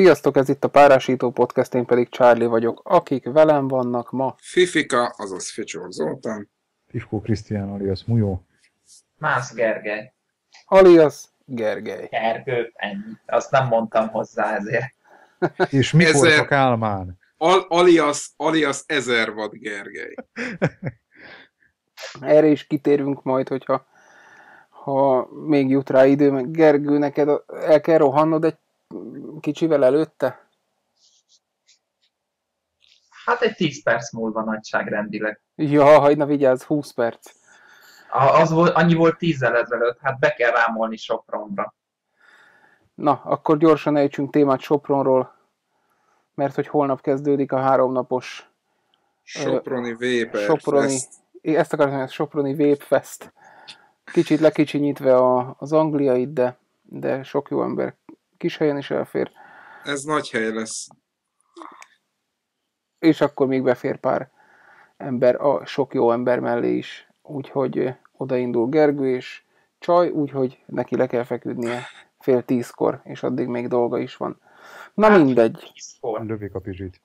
Sziasztok, ez itt a Párásító Podcast, én pedig Charlie vagyok. Akik velem vannak ma? Fifika, azaz Ficsor Zoltán. Ivkó Krisztián alias Mujó. Mász Gergely. Alias Gergely. Gergő, ennyi. Azt nem mondtam hozzá ezért. És mikor Ezer- a Kálmán? Al- alias, alias ezer vad Gergely. Erre is kitérünk majd, hogyha ha még jut rá idő, meg Gergő, neked el kell rohannod egy kicsivel előtte? Hát egy 10 perc múlva nagyságrendileg. Ja, hagyna vigyázz, 20 perc. A- Az volt, annyi volt 10 ezelőtt, hát be kell rámolni Sopronra. Na, akkor gyorsan ejtsünk témát Sopronról, mert hogy holnap kezdődik a háromnapos Soproni Véper. Soproni, Fest. Ezt akartam mondani, Soproni Vépfest. Kicsit lekicsinyítve a, az angliait, de, de sok jó ember kis helyen is elfér. Ez nagy hely lesz. És akkor még befér pár ember a sok jó ember mellé is. Úgyhogy odaindul Gergő és Csaj, úgyhogy neki le kell feküdnie fél tízkor, és addig még dolga is van. Na Hát, mindegy. 10-kor. Lövik a pizsit.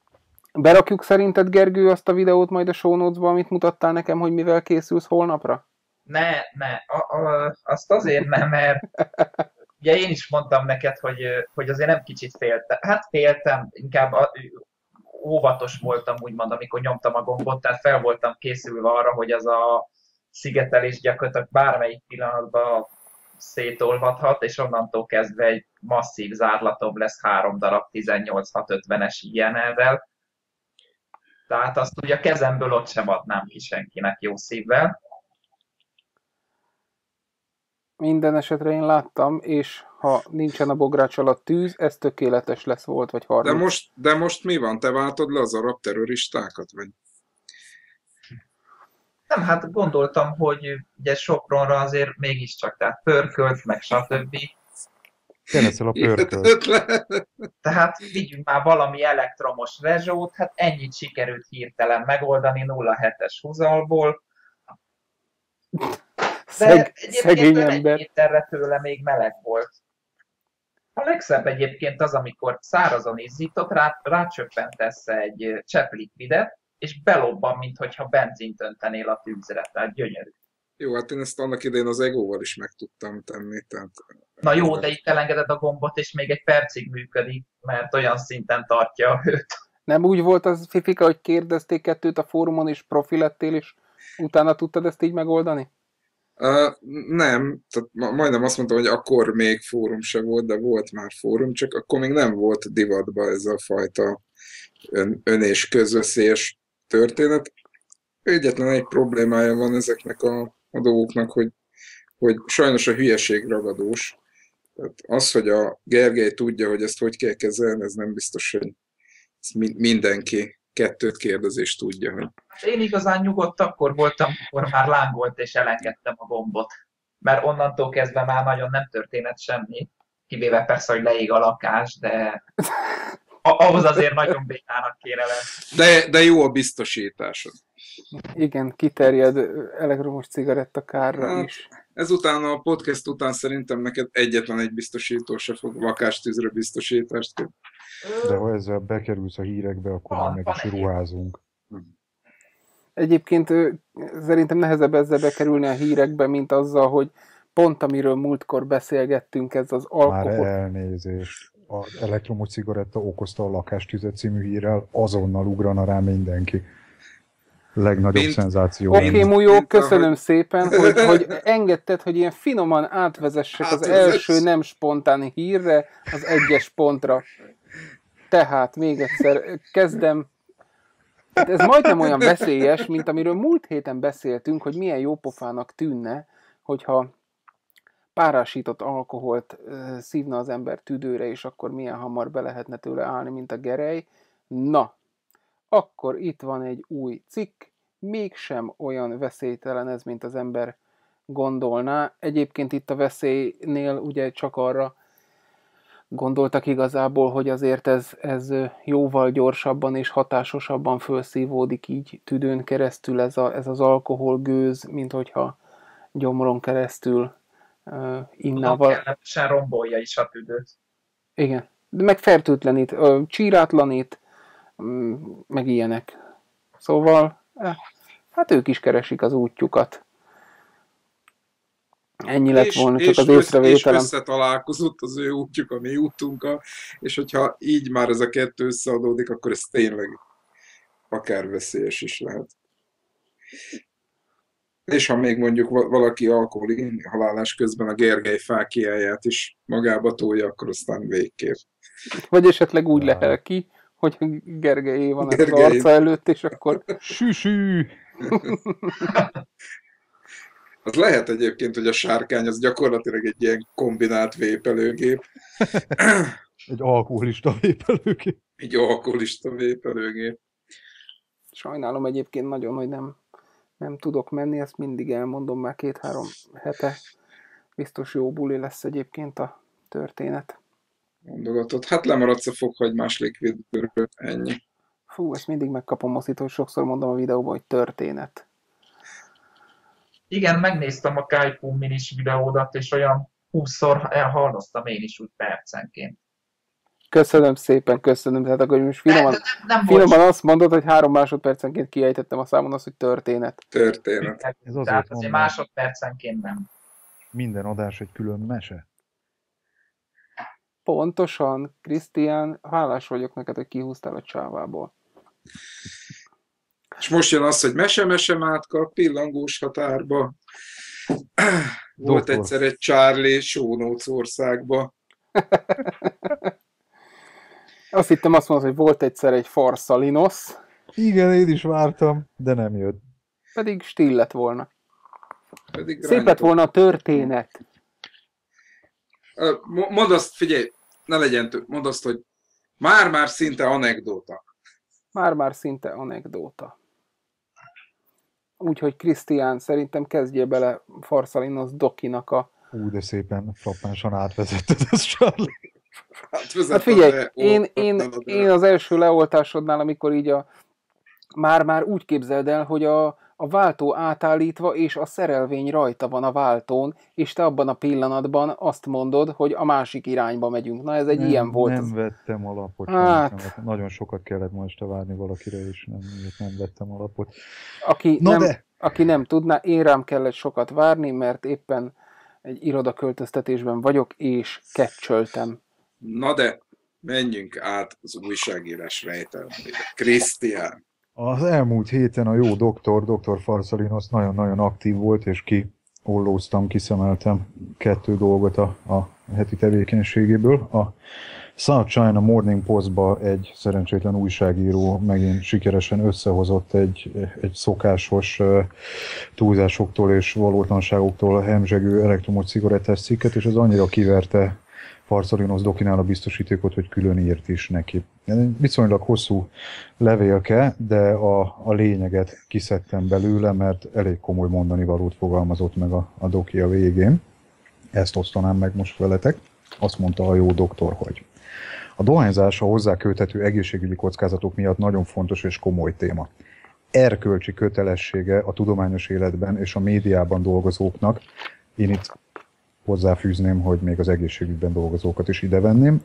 Berakjuk szerinted, Gergő, azt a videót majd a show notes-ba, amit mutattál nekem, hogy mivel készülsz holnapra? Ne, ne, a, a, azt azért nem, mert ugye én is mondtam neked, hogy, hogy azért nem kicsit féltem. Hát féltem, inkább a, óvatos voltam, úgymond, amikor nyomtam a gombot, tehát fel voltam készülve arra, hogy az a szigetelés gyakorlatilag bármelyik pillanatban szétolvadhat, és onnantól kezdve egy masszív zárlatom lesz három darab 18-650-es ilyenelvel. Tehát azt ugye a kezemből ott sem adnám ki senkinek jó szívvel. Minden esetre én láttam, és ha nincsen a bogrács alatt tűz, ez tökéletes lesz volt, vagy 30. De most, de most mi van? Te váltod le az arab terroristákat? Vagy? Nem, hát gondoltam, hogy ugye Sopronra azért mégiscsak, tehát pörkölt, meg stb. Te leszel a pörkölt. Tehát vigyünk már valami elektromos rezsót, hát ennyit sikerült hirtelen megoldani 0,7-es húzalból. Szeg, egyébként szegény ember. méterre tőle még meleg volt. A legszebb egyébként az, amikor szárazon izzított, rá, rácsöppentesz egy csepp likvidet, és belobban, mintha benzint öntenél a tűzre. Tehát gyönyörű. Jó, hát én ezt annak idején az egóval is meg tudtam tenni. Tehát... Na jó, de itt elengeded a gombot, és még egy percig működik, mert olyan szinten tartja a hőt. Nem úgy volt az, Fifika, hogy kérdezték kettőt a fórumon, és profi lettél, és utána tudtad ezt így megoldani? Nem, tehát ma- majdnem azt mondtam, hogy akkor még fórum se volt, de volt már fórum, csak akkor még nem volt divatba ez a fajta ön, ön és közösszés történet. Egyetlen egy problémája van ezeknek a, a dolgoknak, hogy, hogy sajnos a hülyeség ragadós. Tehát az, hogy a Gergely tudja, hogy ezt hogy kell kezelni, ez nem biztos, hogy mindenki kettőt kérdezést tudja, hogy Én igazán nyugodt akkor voltam, amikor már lángolt, és elengedtem a gombot. Mert onnantól kezdve már nagyon nem történt semmi, kivéve persze, hogy leég a lakás, de a- ahhoz azért nagyon bénának kéne lenni. de, de jó a biztosításod. Igen, kiterjed elektromos cigaretta kárra Hát, is. Ezután a podcast után szerintem neked egyetlen egy biztosító se fog lakástűzre biztosítást kapni. De ha ezzel bekerülsz a hírekbe, akkor Van, már meg is egy- ruházunk. Egyébként szerintem nehezebb ezzel bekerülni a hírekbe, mint azzal, hogy pont amiről múltkor beszélgettünk, ez az Már alkohol. elnézés. Az elektromos cigaretta okozta a lakástüzet című hírrel, azonnal ugrana rá mindenki. Legnagyobb Mint- szenzáció. Oké, okay, Mujó, köszönöm ahogy- szépen, hogy, hogy engedted, hogy ilyen finoman átvezessek az Átvezess. első nem spontán hírre, az egyes pontra. Tehát még egyszer kezdem. Hát ez majdnem olyan veszélyes, mint amiről múlt héten beszéltünk, hogy milyen jópofának tűnne, hogyha párásított alkoholt szívna az ember tüdőre, és akkor milyen hamar be lehetne tőle állni, mint a gerej. Na, akkor itt van egy új cikk, mégsem olyan veszélytelen ez, mint az ember gondolná. Egyébként itt a veszélynél ugye csak arra gondoltak igazából, hogy azért ez, ez jóval gyorsabban és hatásosabban felszívódik így tüdőn keresztül ez, a, ez az alkoholgőz, mint hogyha gyomron keresztül uh, innával. kellemesen rombolja is a tüdőt. Igen. De meg fertőtlenít, csírátlanít, meg ilyenek. Szóval, eh, hát ők is keresik az útjukat. Ennyi lett volna csak az össze- észrevételem. És összetalálkozott az ő útjuk a mi útunkkal, és hogyha így már ez a kettő összeadódik, akkor ez tényleg akár veszélyes is lehet. És ha még mondjuk va- valaki alkoholi halálás közben a Gergely fákiáját is magába tolja, akkor aztán végképp. Vagy esetleg úgy lehel ki, hogy Gergelyé van az Gergely. arca előtt, és akkor Süsű! Az lehet egyébként, hogy a sárkány az gyakorlatilag egy ilyen kombinált vépelőgép, Egy alkoholista vépelőkép. egy alkoholista vépelőgép. sajnálom egyébként nagyon, hogy nem, nem tudok menni, ezt mindig elmondom már két-három hete. Biztos jó buli lesz egyébként a történet. Mondogatod. Hát lemaradsz a fokhagymás likvidbőről, ennyi. Fú, ezt mindig megkapom mosztítól, sokszor mondom a videóban, hogy történet. Igen, megnéztem a Kaipu minis videódat, és olyan 20-szor elhalloztam én is úgy percenként. Köszönöm szépen, köszönöm. Tehát akkor most finoman, nem, nem volt finoman azt mondod, hogy három másodpercenként kiejtettem a számon azt, hogy történet. Történet. Ez azért tehát azért másodpercenként nem. Minden adás egy külön mese. Pontosan, Krisztián, hálás vagyok neked, hogy kihúztál a csávából. És most jön az, hogy mese-mese mátka, pillangós határba. Volt Doktor. egyszer egy Charlie Sónóc országba. Azt hittem azt mondod, hogy volt egyszer egy farszalinosz, Igen, én is vártam, de nem jött. pedig still lett volna. Pedig Szép lett volna a történet. Mondd azt, figyelj, ne legyen több, mondd azt, hogy már-már szinte anekdóta. Már-már szinte anekdóta. Úgyhogy Krisztián, szerintem kezdje bele Farszalinosz Dokinak a... Ú, de szépen frappánsan átvezetted ezt, Charlie. Hát, Hát figyelj, én, én, én az első leoltásodnál, amikor így a... Már-már úgy képzeld el, hogy a, a váltó átállítva, és a szerelvény rajta van a váltón, és te abban a pillanatban azt mondod, hogy a másik irányba megyünk. Na ez egy nem, ilyen volt. Nem az- vettem alapot. Hát. Nem. Nagyon sokat kellett ma este várni valakire, és nem, nem vettem alapot. Aki Na nem, de! aki nem tudná, én rám kellett sokat várni, mert éppen egy irodaköltöztetésben vagyok, és kecsöltem. Na de, menjünk át az újságírás rejtelmére. Krisztián, Az elmúlt héten a jó doktor, doktor Farszalinos nagyon-nagyon aktív volt, és ki ollóztam, kiszemeltem kettő dolgot a, a heti tevékenységéből. A South China Morning Postba egy szerencsétlen újságíró megint sikeresen összehozott egy, egy szokásos túlzásoktól és valótlanságoktól hemzsegő elektromos cigarettás cikket, és az annyira kiverte Farszalinos Dokinál a biztosítékot, hogy külön írt is neki. Viszonylag hosszú levélke, de a, a lényeget kiszedtem belőle, mert elég komoly mondani valót fogalmazott meg a, a doki a végén. Ezt osztanám meg most veletek. Azt mondta a jó doktor, hogy a dohányzás a hozzá köthető egészségügyi kockázatok miatt nagyon fontos és komoly téma. Erkölcsi kötelessége a tudományos életben és a médiában dolgozóknak, én itt hozzáfűzném, hogy még az egészségügyben dolgozókat is idevenném,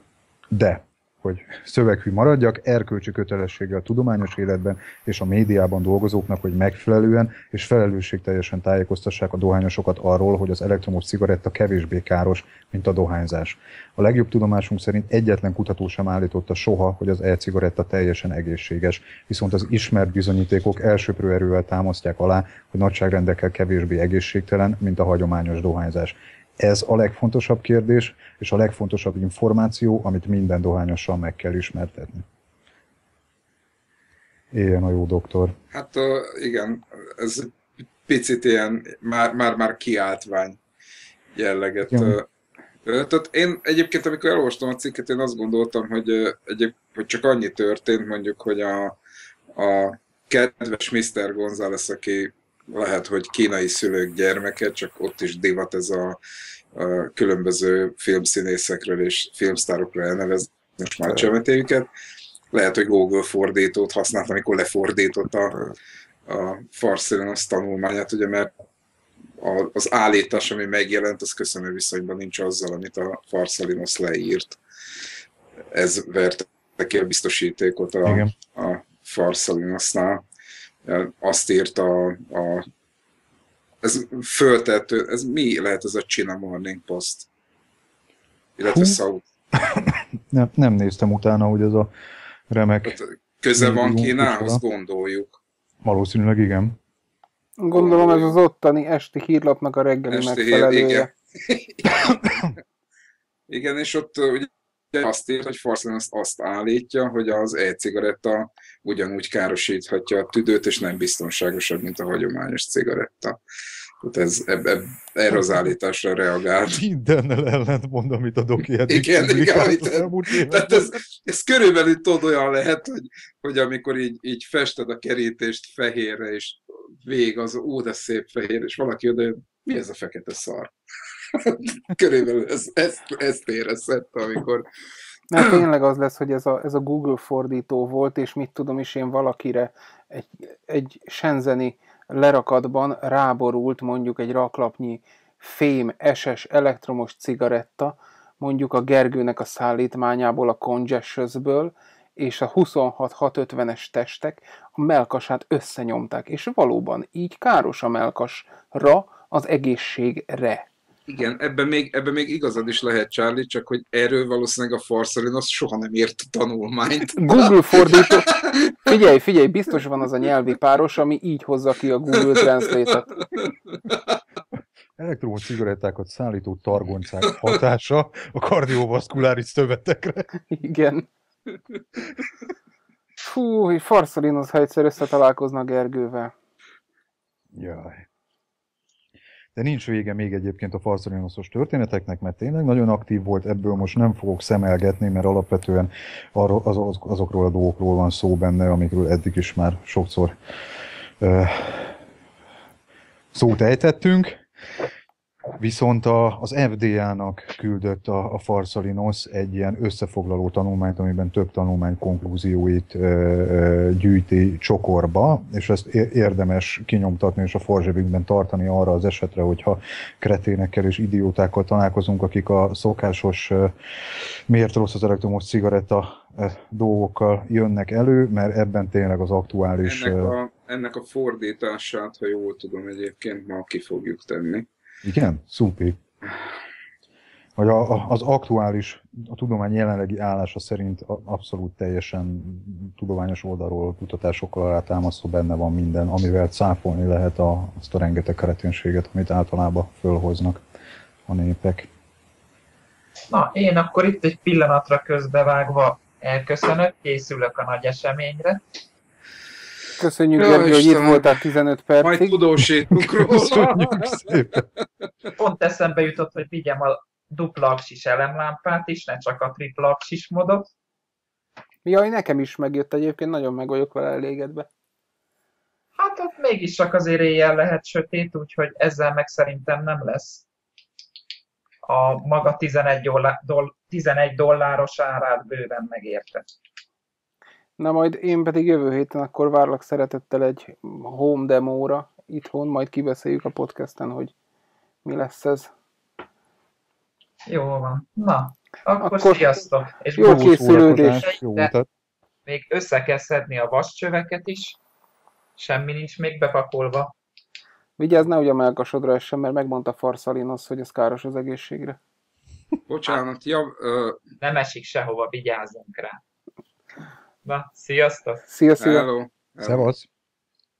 de hogy szöveghű maradjak, erkölcsi kötelessége a tudományos életben és a médiában dolgozóknak, hogy megfelelően és felelősségteljesen tájékoztassák a dohányosokat arról, hogy az elektromos cigaretta kevésbé káros, mint a dohányzás. A legjobb tudomásunk szerint egyetlen kutató sem állította soha, hogy az e-cigaretta teljesen egészséges, viszont az ismert bizonyítékok elsőprő erővel támasztják alá, hogy nagyságrendekkel kevésbé egészségtelen, mint a hagyományos dohányzás. Ez a legfontosabb kérdés, és a legfontosabb információ, amit minden dohányossal meg kell ismertetni. Éljen a jó doktor. hát igen, ez picit ilyen már, már, már kiáltvány jelleget. Ö, Tehát én egyébként, amikor elolvastam a cikket, én azt gondoltam, hogy, egyéb, hogy csak annyi történt, mondjuk, hogy a, a kedves Mr. González, aki lehet, hogy kínai szülők gyermeke, csak ott is divat ez a, a különböző filmszínészekről és filmsztárokról elnevezni most már csemetéjüket. Lehet, hogy Google fordítót használt, amikor lefordított a, a Farszilinos tanulmányát, ugye, mert a, az állítás, ami megjelent, az köszönő viszonyban nincs azzal, amit a Farszalinos leírt. ez verte ki a biztosítékot a, Igen. a Farsalinosnál. Azt írta a, a ez föltető, ez mi lehet ez a China Morning Post? Illetve. South. Nem, nem néztem utána, hogy ez a remek, Hát Köze van Kínához, gondoljuk. valószínűleg igen. Gondolom ez az ottani esti hírlapnak a reggeli hír, megfelelője. igen. igen, és ott ugye azt írt, hogy Farson azt, azt állítja, hogy az e-cigaretta ugyanúgy károsíthatja a tüdőt, és nem biztonságosabb, mint a hagyományos cigaretta. Tehát ez, eb, eb, erre az állításra reagált. Mindennel ellent mond, amit a doki eddig Igen, igen, amit-. Tehát ez, ez körülbelül tudod olyan lehet, hogy, hogy amikor így, így fested a kerítést fehérre, és vég az, ó, de szép fehér, és valaki oda jön, mi ez a fekete szar? körülbelül ez, ezt, ezt érezhette, amikor Mert tényleg az lesz, hogy ez a, ez a Google fordító volt, és mit tudom is én valakire egy, egy senzeni lerakatban ráborult mondjuk egy raklapnyi fém SS elektromos cigaretta, mondjuk a Gergőnek a szállítmányából, a Congestions-ből, és a 26-650-es testek a melkasát összenyomták, és valóban így káros a melkasra, az egészségre. Igen, ebben még, ebben még igazad is lehet, Charlie, csak hogy erről valószínűleg a Farszalin az soha nem írt tanulmányt. Google fordító, Figyelj, figyelj, biztos van az a nyelvi páros, ami így hozza ki a Google Translate-et. Elektromos cigarettákat szállító targoncák hatása a kardiovaszkuláris szövetekre. Igen. Fú, hogy farszalinos, ha egyszer összetalálkozna Gergővel. Jaj. De nincs vége még egyébként a Farszalinoszos történeteknek, mert tényleg nagyon aktív volt, ebből most nem fogok szemelgetni, mert alapvetően azokról a dolgokról van szó benne, amikről eddig is már sokszor ö, szót ejtettünk. Viszont a, az FDA-nak küldött a, a Farsalinos egy ilyen összefoglaló tanulmányt, amiben több tanulmány konklúzióit ö, ö, gyűjti csokorba, és ezt érdemes kinyomtatni és a forzsebünkben tartani arra az esetre, hogyha kreténekkel és idiótákkal találkozunk, akik a szokásos ö, miért rossz az elektromos cigaretta ö, dolgokkal jönnek elő, mert ebben tényleg az aktuális... Ennek a, ennek a fordítását, ha jól tudom egyébként, ma ki fogjuk tenni. Igen, szupi. Hogy a, a, az aktuális, a tudomány jelenlegi állása szerint abszolút teljesen tudományos oldalról kutatásokkal alátámasztva benne van minden, amivel cáfolni lehet a, azt a rengeteg kreténséget, amit általában fölhoznak a népek. Na, én akkor itt egy pillanatra közbevágva elköszönök, készülök a nagy eseményre. Köszönjük, Jó, Gergő, hogy itt voltál 15 Majd percig. tudósítunk róla. Köszönjük szépen! Pont eszembe jutott, hogy vigyem a dupla aksis elemlámpát is, ne csak a tripla aksis modot. Jaj, nekem is megjött egyébként, nagyon meg vagyok vele elégedve. Hát ott mégis csak azért éjjel lehet sötét, úgyhogy ezzel meg szerintem nem lesz a maga 11, dollár, doll, 11 dolláros árát bőven megérte. Na majd én pedig jövő héten akkor várlak szeretettel egy home demóra itthon, majd kibeszéljük a podcasten, hogy mi lesz ez. Jó van. Na, akkor, Akkor sziasztok! És jó készülődés. szórakozás, Jó utat! még össze kell szedni a vascsöveket is. Semmi nincs még bepakolva. Vigyázz, nehogy a melkasodra essen, mert megmondta Farszalinos, hogy ez káros az egészségre. Bocsánat, jav, ö, Nem esik sehova, vigyázzunk rá. Na, sziasztok! Szia, szia! hello. hello. Szevasz!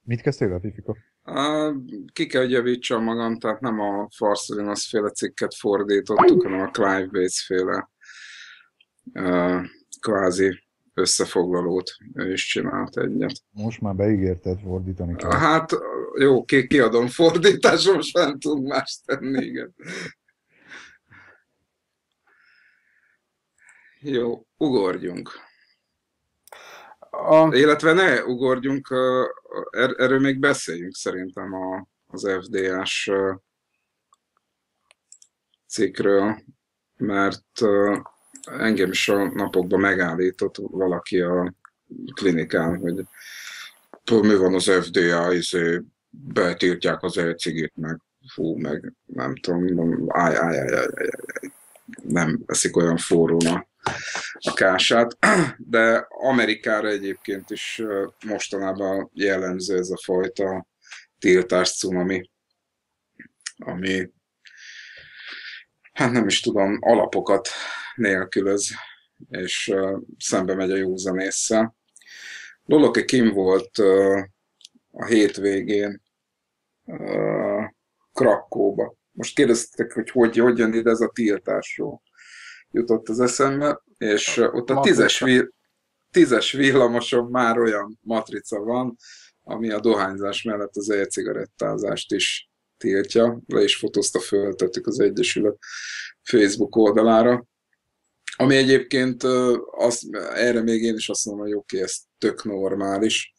Mit kezdtél el, Fifika? Uh, ki kell, hogy javítsam magam, tehát nem a Farsalinos féle cikket fordítottuk, hanem a Clive Bates féle uh, kvázi összefoglalót. Ő is csinált egyet. Most már beígérted fordítani kell. Hát jó, ki, kiadom fordításra, most nem tudunk más tenni, igen. Jó, ugorjunk. A, Illetve ne ugorjunk, er, erről még beszéljünk szerintem a, az FDA-s ö, cikkről, mert engem is a napokban megállított valaki a klinikán, hogy "Pö, mi van az FDA, izé, betiltják az e-cigit, meg fú, meg nem tudom, áj, áj, áj, áj, áj, nem eszik olyan forrón a kását, de Amerikára egyébként is mostanában jellemző ez a fajta tiltás cunami, ami hát nem is tudom, alapokat nélkülöz, és szembe megy a józanésszel. Loloke Kim volt a hétvégén Krakóba. Most kérdeztek, hogy hogy, hogy jön ide ez a tiltásról. Jutott az eszembe, és ott a tízes, tízes villamoson már olyan matrica van, ami a dohányzás mellett az e-cigarettázást is tiltja. Le is fotózta, föltettük az Egyesület Facebook oldalára. Ami egyébként az, erre még én is azt mondom, hogy oké, okay, ez tök normális,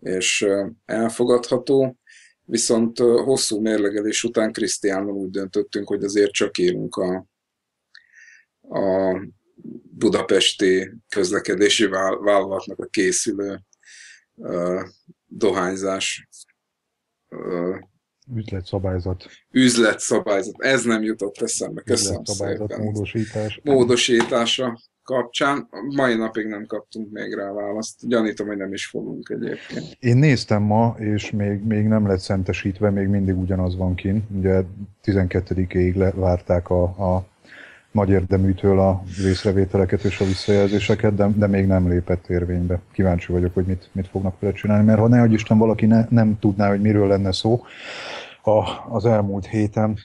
és elfogadható, viszont hosszú mérlegelés után Krisztiánnal úgy döntöttünk, hogy azért csak élünk a, a budapesti közlekedési vállalatnak a készülő uh, dohányzás uh, üzletszabályzat. Üzletszabályzat. Ez nem jutott eszembe. Köszönöm szépen. módosítás. Módosítása kapcsán. Mai napig nem kaptunk még rá választ. Gyanítom, hogy nem is fogunk egyébként. Én néztem ma, és még, még nem lett szentesítve, még mindig ugyanaz van kint. Ugye 12-ig várták a, a nagy érdeműtől a részrevételeket és a visszajelzéseket, de, de még nem lépett érvénybe. Kíváncsi vagyok, hogy mit, mit fognak vele csinálni, mert ha ne Isten valaki ne, nem tudná, hogy miről lenne szó, a, az elmúlt héten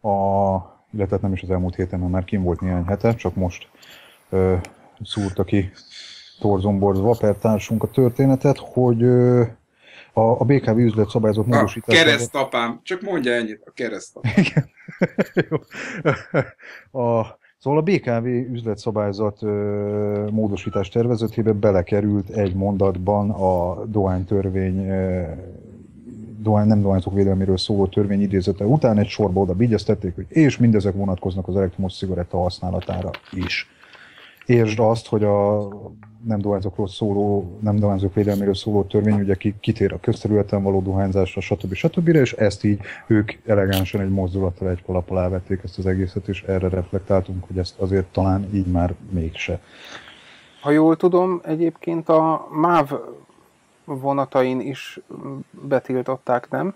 a, illetve nem is az elmúlt héten, mert már kim volt néhány hete, csak most szúrta ki Torzomborz Vapertársunk a történetet, hogy a, a BKV üzlet szabályozott módosítás. A keresztapám, csak mondja ennyit, a keresztapám. a, Szóval a BKV üzletszabályzat ö, módosítás tervezetébe belekerült egy mondatban a dohánytörvény dohány, nem dohányzók védelméről szóló törvény idézete után egy sorba oda vigyeztették, hogy és mindezek vonatkoznak az elektromos cigaretta használatára is. Értsd azt, hogy a nem dohányzókról szóló, nem dohányzók védelméről szóló törvény ugye kitér a közterületen való dohányzásra, stb. stb. és ezt így ők elegánsan egy mozdulattal egy kalap alá vették ezt az egészet, és erre reflektáltunk, hogy ezt azért talán így már mégse. Ha jól tudom, egyébként a MÁV vonatain is betiltották, nem?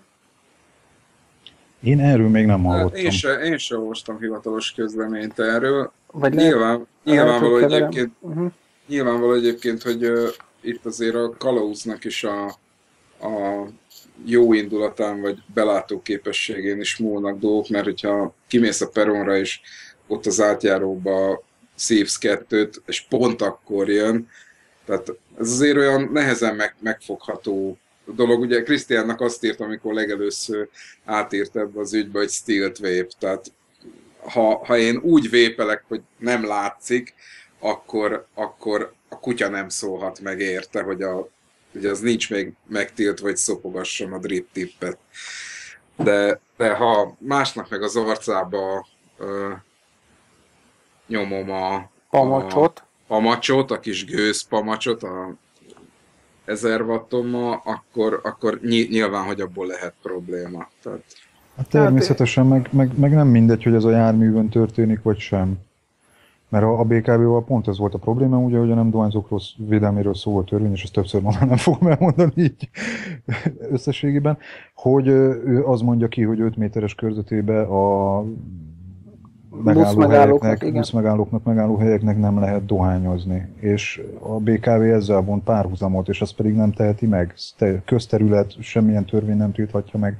Én erről még nem hát, hallottam. én sem én se olvastam hivatalos közleményt erről. Vagy Nyilván, nyilvánvaló, egyébként, uh-huh. nyilvánvaló egyébként, hogy uh, itt azért a kalauznak is a, a jó indulatán vagy belátó képességén is múlnak dolgok, mert hogyha kimész a peronra és ott az átjáróba szívsz kettőt, és pont akkor jön, tehát ez azért olyan nehezen meg, megfogható dolog. Ugye Krisztiánnak azt írt, amikor legelőször átírt ebbe az ügybe, hogy stilt vape. Tehát ha, ha én úgy vépelek, hogy nem látszik, akkor, akkor a kutya nem szólhat meg érte, hogy a, ugye az nincs még megtiltva, hogy szopogassam a drip tippet. De, de ha másnak meg az arcába ö, nyomom a, pamacsot, a, pamacsot, a kis gőz pamacsot, a 1000 wattommal, akkor, akkor nyilván, hogy abból lehet probléma. Tehát... Hát természetesen, meg, meg, meg, nem mindegy, hogy ez a járművön történik, vagy sem. Mert a BKV-val pont ez volt a probléma, ugye, hogy a nem dohányzókról védelméről szóló törvény, és ezt többször mondani, nem fogom elmondani így összességében, hogy ő az mondja ki, hogy 5 méteres körzetében a megállóhelyeknek, buszmegállóknak, megállóhelyeknek nem lehet dohányozni. És a BKV ezzel von párhuzamot, és azt pedig nem teheti meg. Közterület, semmilyen törvény nem tilthatja meg.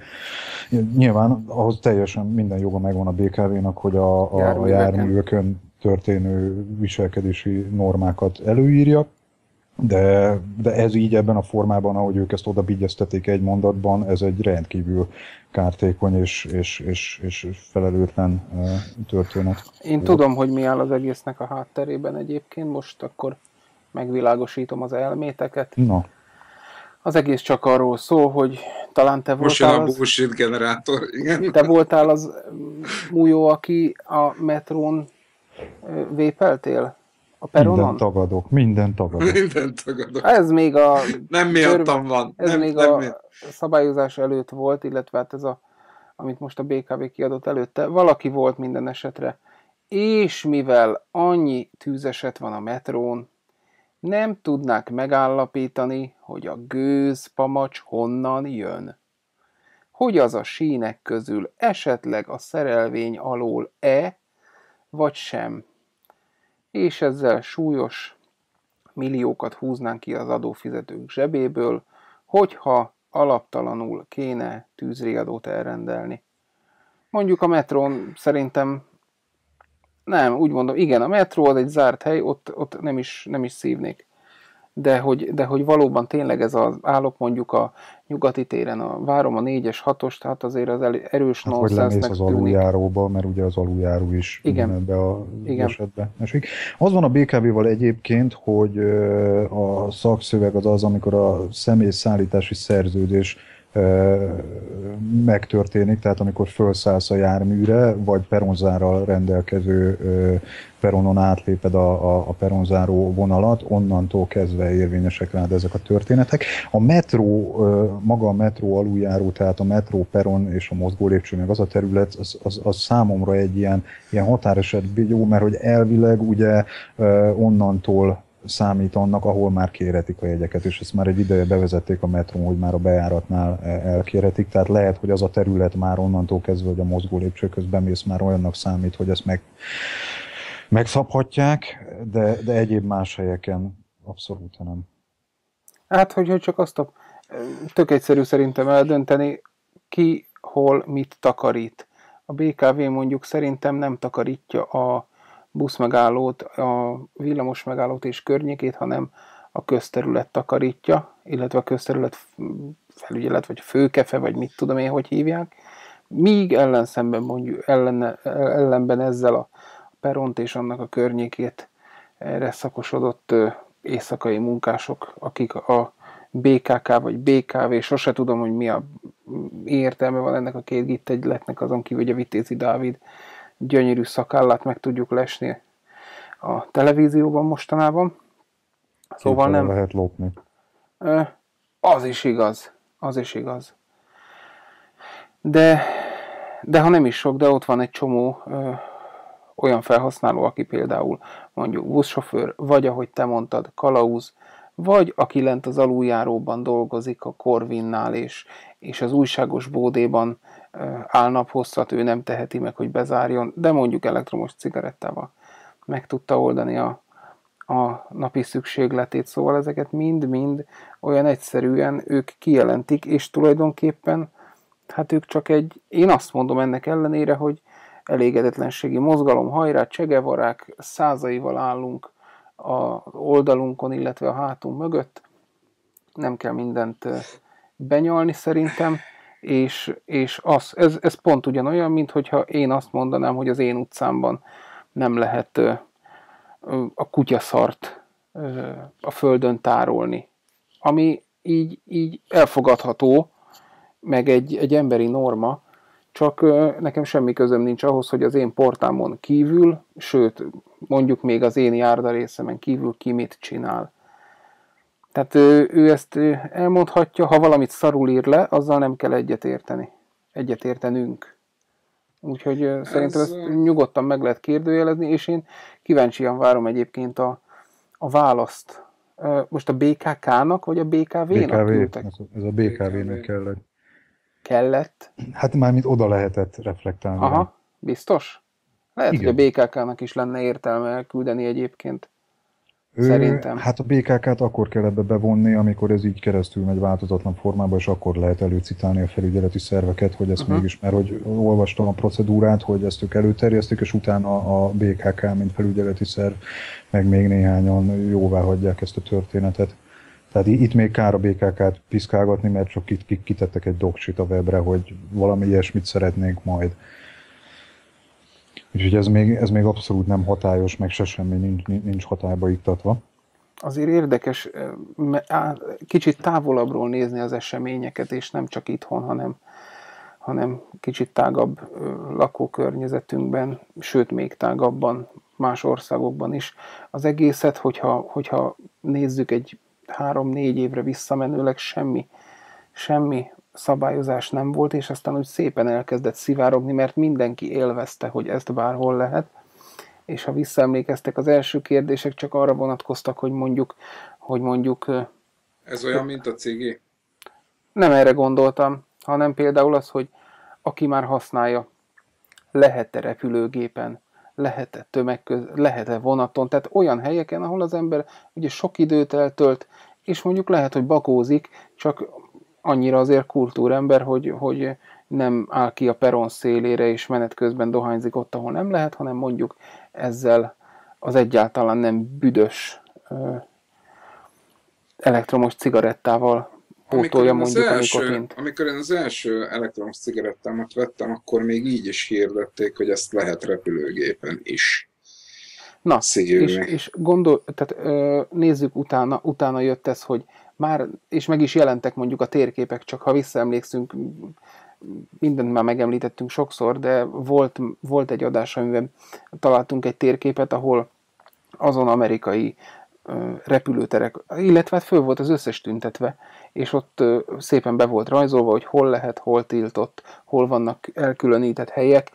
Nyilván ahhoz teljesen minden joga megvan a BKV-nak, hogy a, a, járművekön történő viselkedési normákat előírja, de, de ez így ebben a formában, ahogy ők ezt oda egy mondatban, ez egy rendkívül kártékony és, és, és, és felelőtlen történet. Én tudom, hogy mi áll az egésznek a hátterében egyébként, most akkor megvilágosítom az elméteket. Na. Az egész csak arról szól, hogy talán te most voltál az... bullshit generátor, igen. Te voltál az mújó, aki a metrón vépeltél? A peronon? Minden tagadok, minden tagadok. Minden tagadok. Ez még a... Nem miattam van. Ez nem, még nem a mi... szabályozás előtt volt, illetve hát ez a, amit most a BKV kiadott előtte. Valaki volt minden esetre. és mivel annyi tűzeset van a metrón, nem tudnák megállapítani, hogy a gőzpamacs honnan jön. Hogy az a sínek közül esetleg a szerelvény alól-e, vagy sem. És ezzel súlyos milliókat húznánk ki az adófizetők zsebéből, hogyha alaptalanul kéne tűzriadót elrendelni. Mondjuk a metrón szerintem nem, úgy mondom, igen, a metró az egy zárt hely, ott, ott nem, is, nem is szívnék. De hogy, de hogy valóban tényleg ez az állok mondjuk a nyugati téren, a várom a 4-es, 6-os, tehát azért az erős hát, Hogy lemész az tűnik. aluljáróba, mert ugye az aluljáró is igen. ebbe a igen. esetbe esik. Az van a BKV-val egyébként, hogy a szakszöveg az az, amikor a személyszállítási szerződés megtörténik, tehát amikor felszállsz a járműre, vagy peronzárral rendelkező peronon átléped a, a, a peronzáró vonalat, onnantól kezdve érvényesek rád ezek a történetek. A metró, maga a metró aluljáró, tehát a metró peron és a mozgó lépcső, meg az a terület, az, az, az számomra egy ilyen, ilyen határeset jó, mert hogy elvileg ugye onnantól számít annak, ahol már kérhetik a jegyeket, és ezt már egy ideje bevezették a metrón, hogy már a bejáratnál elkérhetik, tehát lehet, hogy az a terület már onnantól kezdve, hogy a mozgó lépcső közben mész, már olyannak számít, hogy ezt meg, megszabhatják, de, de egyéb más helyeken abszolút nem. Hát, hogyha csak azt a tök egyszerű szerintem eldönteni, ki hol mit takarít. A BKV mondjuk szerintem nem takarítja a buszmegállót, a villamos megállót és környékét, hanem a közterület takarítja, illetve a közterület felügyelet, vagy főkefe, vagy mit tudom én, hogy hívják. Míg ellenszemben mondjuk, ellen, ellenben ezzel a peront és annak a környékét erre szakosodott éjszakai munkások, akik a BKK vagy BKV, sose tudom, hogy mi a értelme van ennek a két gittegyletnek, azon kívül, hogy a Vitézi Dávid gyönyörű szakállát meg tudjuk lesni a televízióban mostanában. Szóval nem... lehet lopni. Az is igaz. Az is igaz. De, de ha nem is sok, de ott van egy csomó ö, olyan felhasználó, aki például mondjuk buszsofőr, vagy ahogy te mondtad, kalauz, vagy aki lent az aluljáróban dolgozik a Corvinnál, és, és az újságos bódéban állnap hosszat ő nem teheti meg, hogy bezárjon, de mondjuk elektromos cigarettával meg tudta oldani a, a napi szükségletét, szóval ezeket mind-mind olyan egyszerűen ők kijelentik, és tulajdonképpen hát ők csak egy, én azt mondom ennek ellenére, hogy elégedetlenségi mozgalom, hajrá, csegevarák, százaival állunk az oldalunkon, illetve a hátunk mögött. Nem kell mindent benyalni szerintem és, és az, ez, ez pont ugyanolyan, mint hogyha én azt mondanám, hogy az én utcámban nem lehet a kutyaszart a földön tárolni. Ami így, így elfogadható, meg egy, egy emberi norma, csak nekem semmi közöm nincs ahhoz, hogy az én portámon kívül, sőt, mondjuk még az én járdarészemen kívül ki mit csinál. Tehát ő, ő ezt elmondhatja, ha valamit szarul ír le, azzal nem kell egyetérteni. Egyetértenünk. Úgyhogy Ez... szerintem ezt nyugodtan meg lehet kérdőjelezni, és én kíváncsian várom egyébként a, a választ. Most a BKK-nak, vagy a BKV-nak BKV? Ez a BKV-nek kellett. Kellett? Hát mármint oda lehetett reflektálni. Aha, biztos? Lehet, Igen. hogy a BKK-nak is lenne értelme elküldeni egyébként. Ő, Szerintem. Hát a BKK-t akkor kell ebbe bevonni, amikor ez így keresztül megy változatlan formában, és akkor lehet előcitálni a felügyeleti szerveket, hogy ezt uh-huh. mégis, mert hogy olvastam a procedúrát, hogy ezt ők előterjesztik, és utána a BKK, mint felügyeleti szerv, meg még néhányan jóvá hagyják ezt a történetet. Tehát itt még kár a BKK-t piszkálgatni, mert csak itt kitettek egy doksit a webre, hogy valami ilyesmit szeretnénk majd. Úgyhogy ez még, ez még abszolút nem hatályos, meg se semmi nincs, nincs hatályba iktatva. Azért érdekes kicsit távolabbról nézni az eseményeket, és nem csak itthon, hanem, hanem kicsit tágabb lakókörnyezetünkben, sőt még tágabban, más országokban is. Az egészet, hogyha, hogyha nézzük egy három-négy évre visszamenőleg, semmi, semmi szabályozás nem volt, és aztán úgy szépen elkezdett szivárogni, mert mindenki élvezte, hogy ezt bárhol lehet, és ha visszaemlékeztek, az első kérdések csak arra vonatkoztak, hogy mondjuk, hogy mondjuk Ez olyan, mint a cigi? nem erre gondoltam, hanem például az, hogy aki már használja, lehet-e repülőgépen, lehet-e tömegköz, lehet-e vonaton, tehát olyan helyeken, ahol az ember ugye sok időt eltölt, és mondjuk lehet, hogy bakózik, csak annyira azért kultúrember, hogy, hogy nem áll ki a peron szélére, és menet közben dohányzik ott, ahol nem lehet, hanem mondjuk ezzel az egyáltalán nem büdös ö, elektromos cigarettával pótolja mondjuk a első, nikotint. amikor én az első elektromos cigarettámat vettem, akkor még így is hirdették, hogy ezt lehet repülőgépen is. Na, és, Szigülni. és gondol, tehát ö, nézzük utána, utána jött ez, hogy már, és meg is jelentek mondjuk a térképek, csak ha visszaemlékszünk, mindent már megemlítettünk sokszor, de volt, volt egy adás, amiben találtunk egy térképet, ahol azon amerikai repülőterek, illetve hát föl volt az összes tüntetve, és ott szépen be volt rajzolva, hogy hol lehet, hol tiltott, hol vannak elkülönített helyek,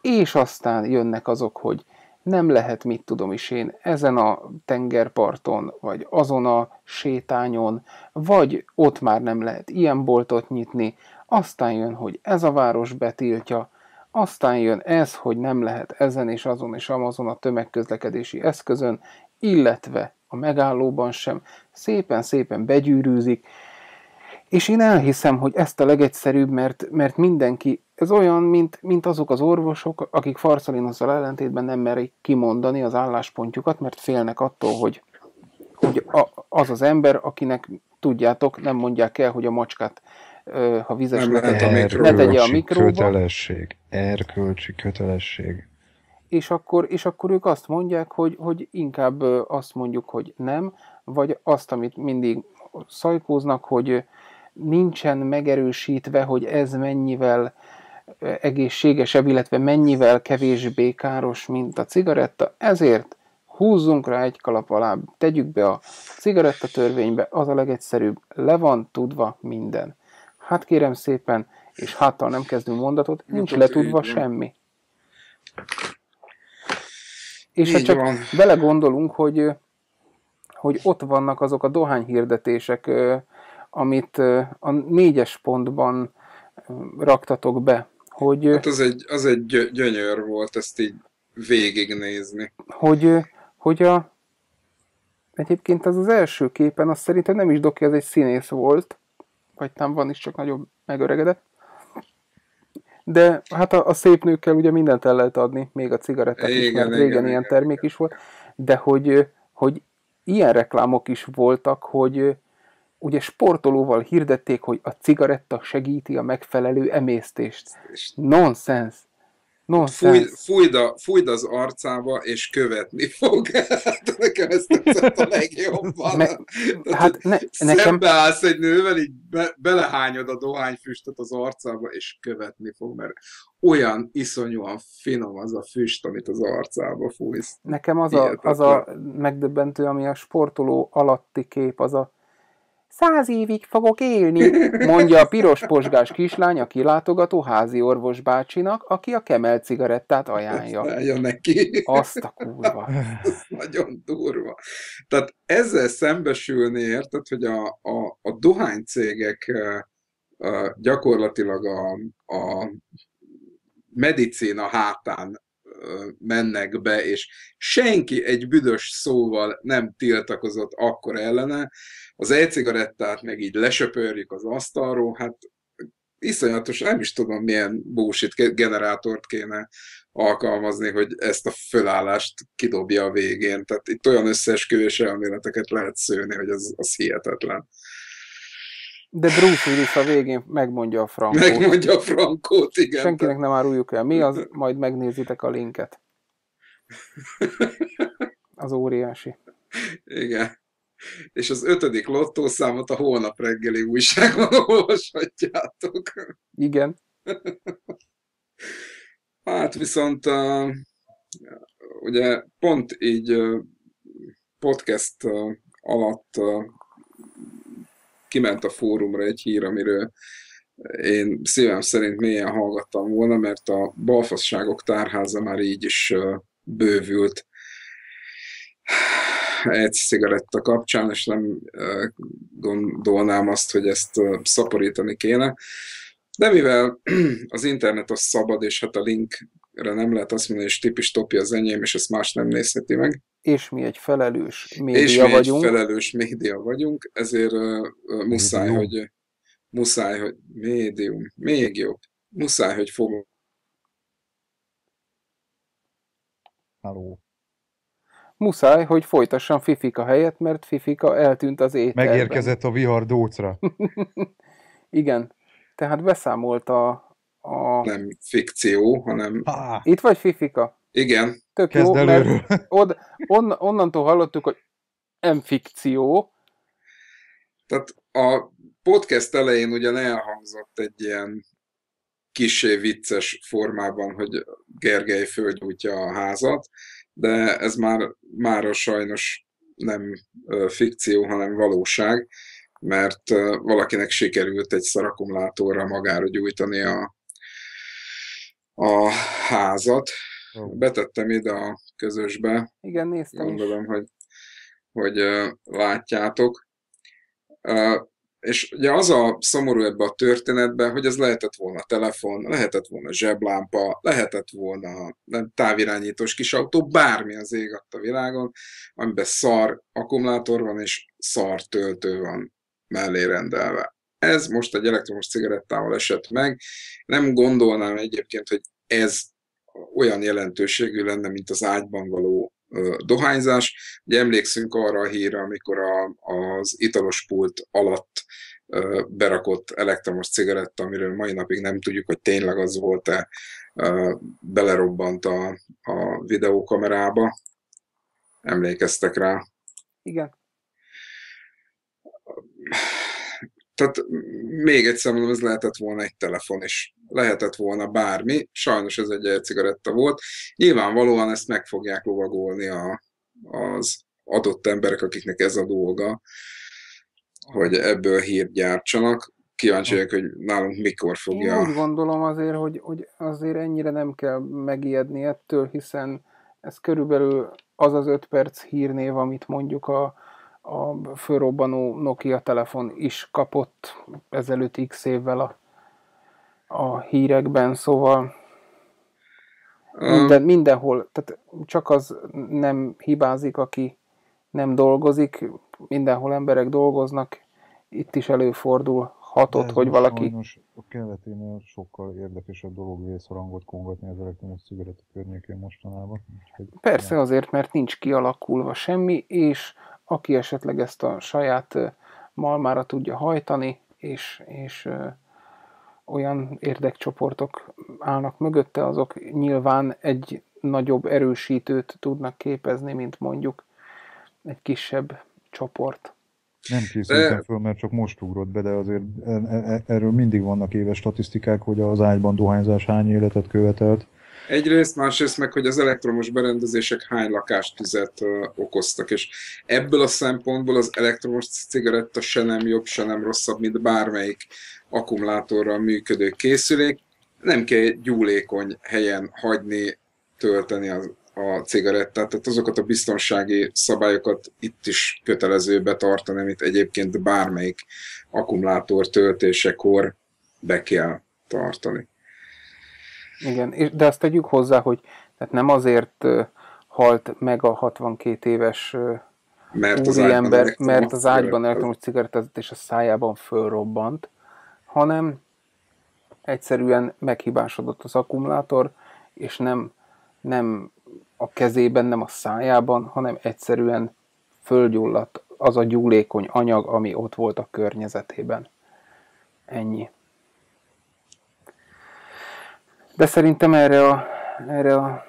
és aztán jönnek azok, hogy nem lehet, mit tudom is én, ezen a tengerparton, vagy azon a sétányon, vagy ott már nem lehet ilyen boltot nyitni, aztán jön, hogy ez a város betiltja, aztán jön ez, hogy nem lehet ezen és azon és amazon a tömegközlekedési eszközön, illetve a megállóban sem, szépen-szépen begyűrűzik, és én elhiszem, hogy ezt a legegyszerűbb, mert, mert mindenki, ez olyan, mint, mint azok az orvosok, akik Farszalinosszal ellentétben nem merik kimondani az álláspontjukat, mert félnek attól, hogy, hogy a, az az ember, akinek tudjátok, nem mondják el, hogy a macskát, ha vizes Nem ne lehet a tegye, mikróba. ne tegye a Erkölcsi mikróba, kötelesség. Erkölcsi kötelesség. és akkor, és akkor ők azt mondják, hogy, hogy inkább azt mondjuk, hogy nem, vagy azt, amit mindig szajkóznak, hogy nincsen megerősítve, hogy ez mennyivel egészségesebb, illetve mennyivel kevésbé káros, mint a cigaretta, ezért húzzunk rá egy kalap alá, tegyük be a cigaretta törvénybe, az a legegyszerűbb, le van tudva minden. Hát kérem szépen, és háttal nem kezdünk mondatot, nincs letudva semmi. És ha csak van. belegondolunk, hogy, hogy ott vannak azok a dohányhirdetések, ö, amit a négyes pontban raktatok be, hogy, Hát az egy, az egy gyö- gyönyör volt ezt így végignézni. hogy, hogy a, egyébként az az első képen, azt szerintem nem is doki, az egy színész volt, vagy nem van is, csak nagyobb megöregedett. De hát a, a szép nőkkel ugye mindent el lehet adni, még a cigarettát is, Igen, mert igen, régen igen, ilyen igen. termék is volt, de hogy, hogy ilyen reklámok is voltak, hogy ugye sportolóval hirdették, hogy a cigaretta segíti a megfelelő emésztést. És Nonsense. fúj, fújd, a, fújd az arcába, és követni fog. Hát nekem ez tetszett a legjobban. Me- Tehát, Hát ne, nekem, Szembeállsz egy nővel, így be, belehányod a dohányfüstöt az arcába, és követni fog, mert olyan iszonyúan finom az a füst, amit az arcába fújsz. Nekem az a, az a megdöbbentő, ami a sportoló alatti kép, az a száz évig fogok élni, mondja a piros posgás kislány a kilátogató házi orvos bácsinak, aki a kemel cigarettát ajánlja. Állja neki. Azt a kurva. Nagyon durva. Tehát ezzel szembesülni, érted, hogy a, a, a dohánycégek eh, gyakorlatilag a, a medicína hátán mennek be, és senki egy büdös szóval nem tiltakozott akkor ellene. Az e-cigarettát meg így lesöpörjük az asztalról, hát iszonyatos, nem is tudom milyen bullshit generátort kéne alkalmazni, hogy ezt a fölállást kidobja a végén. Tehát itt olyan összeesküvés elméleteket lehet szőni, hogy az, az hihetetlen. De Bruce Willis a végén megmondja a frankót. Megmondja a frankót, igen. Senkinek nem áruljuk el. Mi az? Majd megnézitek a linket. Az óriási. Igen. És az ötödik lottószámot a holnap reggeli újságban olvashatjátok. Igen. Hát viszont uh, ugye pont így uh, podcast uh, alatt kiment a fórumra egy hír, amiről én szívem szerint mélyen hallgattam volna, mert a balfasságok tárháza már így is bővült egy cigaretta kapcsán, és nem gondolnám azt, hogy ezt szaporítani kéne. De mivel az internet az szabad, és hát a linkre nem lehet azt mondani, hogy tipis topja az enyém, és ezt más nem nézheti meg. És mi egy felelős média és mi vagyunk. egy felelős média vagyunk, ezért uh, uh, muszáj, médium. hogy muszáj, hogy médium, még jobb, muszáj, hogy fogunk. Halló. Muszáj, hogy folytassam Fifika helyett, mert Fifika eltűnt az éterben. Megérkezett a vihar dócra. Igen, tehát beszámolt a... a... Nem fikció, hanem... Ah, Itt vagy Fifika? Igen. Tök kezd jó, előről. mert od, on, onnantól hallottuk, hogy nem fikció. Tehát a podcast elején ugyan elhangzott egy ilyen kisé vicces formában, hogy Gergely fölgyújtja a házat, de ez már mára sajnos nem fikció, hanem valóság, mert valakinek sikerült egy szarakkumulátorra magára gyújtani a, a házat. Betettem ide a közösbe, Igen, néztem is. gondolom, hogy, hogy ö, látjátok. És ugye az a szomorú ebbe a történetben, hogy ez lehetett volna telefon, lehetett volna zseblámpa, lehetett volna nem, távirányítós kis autó, bármi az ég a világon, amiben szar akkumulátor van, és szar töltő van mellé rendelve. Ez most egy elektromos cigarettával esett meg. Nem gondolnám egyébként, hogy ez olyan jelentőségű lenne, mint az ágyban való dohányzás. Ugye emlékszünk arra a hírre, amikor a, az italos pult alatt berakott elektromos cigaretta, amiről mai napig nem tudjuk, hogy tényleg az volt-e, belerobbant a, a videókamerába. Emlékeztek rá? Igen. Tehát még egyszer mondom, ez lehetett volna egy telefon is. Lehetett volna bármi, sajnos ez egy e-cigaretta volt. Nyilvánvalóan ezt meg fogják lovagolni a, az adott emberek, akiknek ez a dolga, hogy ebből hírt gyártsanak. Kíváncsi vagyok, hogy nálunk mikor Én úgy fogja. gondolom azért, hogy, hogy azért ennyire nem kell megijedni ettől, hiszen ez körülbelül az az öt perc hírnév, amit mondjuk a, a fölrobbanó Nokia telefon is kapott ezelőtt x évvel a, a hírekben, szóval minden, mindenhol, tehát csak az nem hibázik, aki nem dolgozik, mindenhol emberek dolgoznak, itt is előfordulhatott, ez hogy valaki Sajnos a keleténél sokkal érdekesebb dolog vészharangot kongatni az elektromos cigaretta környékén mostanában. Úgyhogy, Persze azért, mert nincs kialakulva semmi, és aki esetleg ezt a saját malmára tudja hajtani, és, és ö, olyan érdekcsoportok állnak mögötte, azok nyilván egy nagyobb erősítőt tudnak képezni, mint mondjuk egy kisebb csoport. Nem készültem föl, mert csak most ugrott be, de azért e- e- erről mindig vannak éves statisztikák, hogy az ágyban dohányzás hány életet követelt. Egyrészt, másrészt meg, hogy az elektromos berendezések hány lakástüzet ö, okoztak, és ebből a szempontból az elektromos cigaretta se nem jobb, se nem rosszabb, mint bármelyik akkumulátorral működő készülék. Nem kell gyúlékony helyen hagyni, tölteni az, a cigarettát, tehát azokat a biztonsági szabályokat itt is kötelező betartani, amit egyébként bármelyik akkumulátor töltésekor be kell tartani. Igen, de azt tegyük hozzá, hogy tehát nem azért halt meg a 62 éves Mert az elektromos mert az ágyban elektromos cigarettázat és a szájában fölrobbant, hanem egyszerűen meghibásodott az akkumulátor, és nem, nem a kezében, nem a szájában, hanem egyszerűen fölgyulladt az a gyúlékony anyag, ami ott volt a környezetében. Ennyi. De szerintem erre a, erre a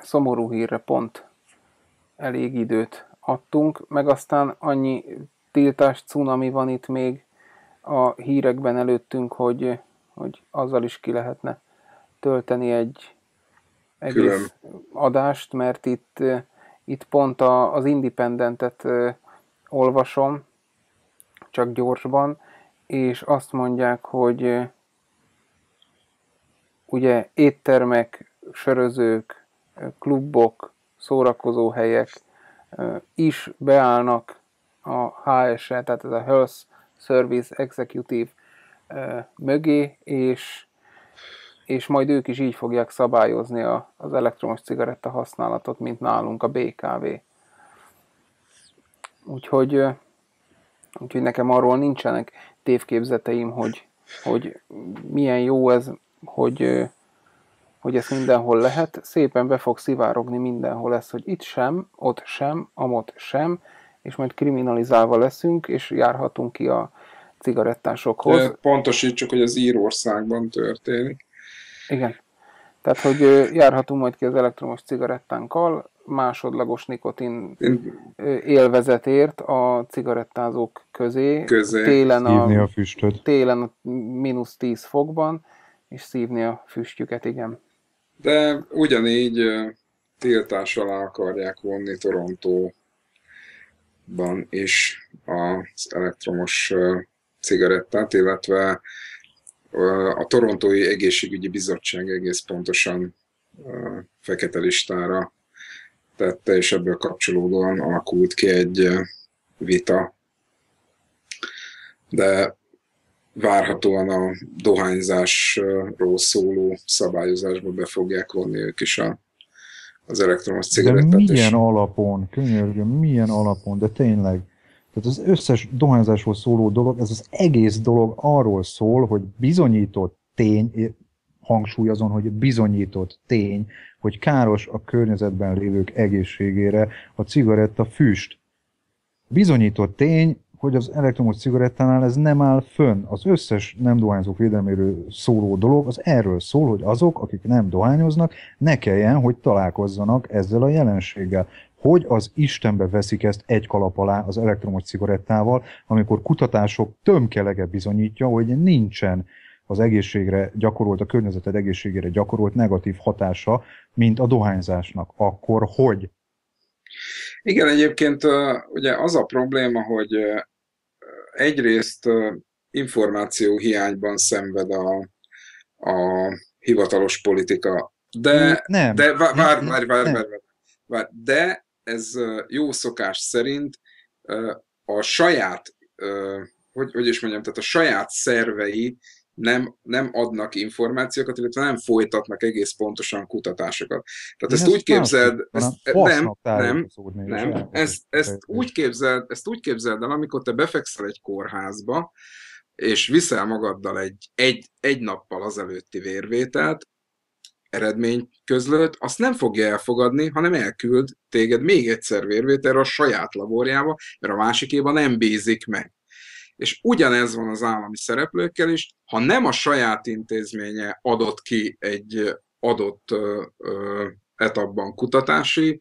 szomorú hírre pont elég időt adtunk, meg aztán annyi tiltás cunami van itt még a hírekben előttünk, hogy, hogy azzal is ki lehetne tölteni egy egész Külön. adást, mert itt, itt pont a, az Independentet olvasom, csak gyorsban, és azt mondják, hogy ugye éttermek, sörözők, klubok, szórakozóhelyek is beállnak a HS-re, tehát ez a Health Service Executive mögé, és, és majd ők is így fogják szabályozni a, az elektromos cigaretta használatot, mint nálunk a BKV. Úgyhogy, úgyhogy nekem arról nincsenek tévképzeteim, hogy, hogy milyen jó ez, hogy, hogy ezt mindenhol lehet. Szépen be fog szivárogni mindenhol ez, hogy itt sem, ott sem, amott sem, és majd kriminalizálva leszünk, és járhatunk ki a cigarettásokhoz. De pontosítsuk, hogy az Írországban történik. Igen. Tehát, hogy járhatunk majd ki az elektromos cigarettánkkal, másodlagos nikotin élvezetért a cigarettázók közé, közé. télen a, a füstöt. télen a mínusz 10 fokban, és szívni a füstjüket, igen. De ugyanígy tiltás alá akarják vonni Torontóban is az elektromos cigarettát, illetve a Torontói Egészségügyi Bizottság egész pontosan fekete listára tette, és ebből kapcsolódóan alakult ki egy vita. De várhatóan a dohányzásról szóló szabályozásba be fogják vonni ők is a, az elektromos cigarettát. De milyen és... alapon, könyörgöm, milyen alapon, de tényleg. Tehát az összes dohányzásról szóló dolog, ez az egész dolog arról szól, hogy bizonyított tény, hangsúly azon, hogy bizonyított tény, hogy káros a környezetben lévők egészségére a cigaretta füst. Bizonyított tény, hogy az elektromos cigarettánál ez nem áll fönn. Az összes nem dohányzók védelméről szóló dolog az erről szól, hogy azok, akik nem dohányoznak, ne kelljen, hogy találkozzanak ezzel a jelenséggel. Hogy az Istenbe veszik ezt egy kalap alá az elektromos cigarettával, amikor kutatások tömkelege bizonyítja, hogy nincsen az egészségre gyakorolt, a környezeted egészségére gyakorolt negatív hatása, mint a dohányzásnak. Akkor hogy? Igen, egyébként ugye az a probléma, hogy egyrészt információ hiányban szenved a, a hivatalos politika, de, nem, de vár, vár, vár, vár, vár, vár, de ez jó szokás szerint a saját, hogy, hogy is mondjam, tehát a saját szervei nem, nem adnak információkat, illetve nem folytatnak egész pontosan kutatásokat. Tehát ezt úgy képzeld, ezt, nem, nem, nem, ezt, ezt, úgy képzeld, ezt úgy képzeld el, amikor te befekszel egy kórházba, és viszel magaddal egy, egy, egy nappal azelőtti vérvételt, eredmény közlött, azt nem fogja elfogadni, hanem elküld téged még egyszer vérvételre a saját laborjába, mert a másikéban nem bízik meg. És ugyanez van az állami szereplőkkel is, ha nem a saját intézménye adott ki egy adott etapban kutatási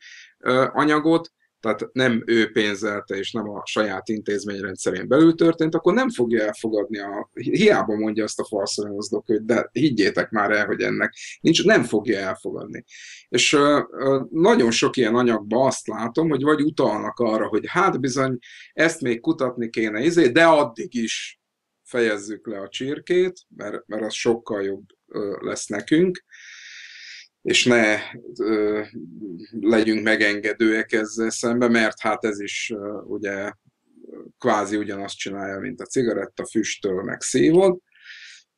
anyagot, tehát nem ő pénzelte és nem a saját intézményrendszerén belül történt, akkor nem fogja elfogadni a, hiába mondja azt a falszonyozdok, hogy de higgyétek már el, hogy ennek nincs, nem fogja elfogadni. És nagyon sok ilyen anyagban azt látom, hogy vagy utalnak arra, hogy hát bizony ezt még kutatni kéne, izé, de addig is fejezzük le a csirkét, mert, mert az sokkal jobb lesz nekünk és ne ö, legyünk megengedőek ezzel szemben, mert hát ez is ö, ugye kvázi ugyanazt csinálja, mint a cigaretta, füstöl, meg szívod,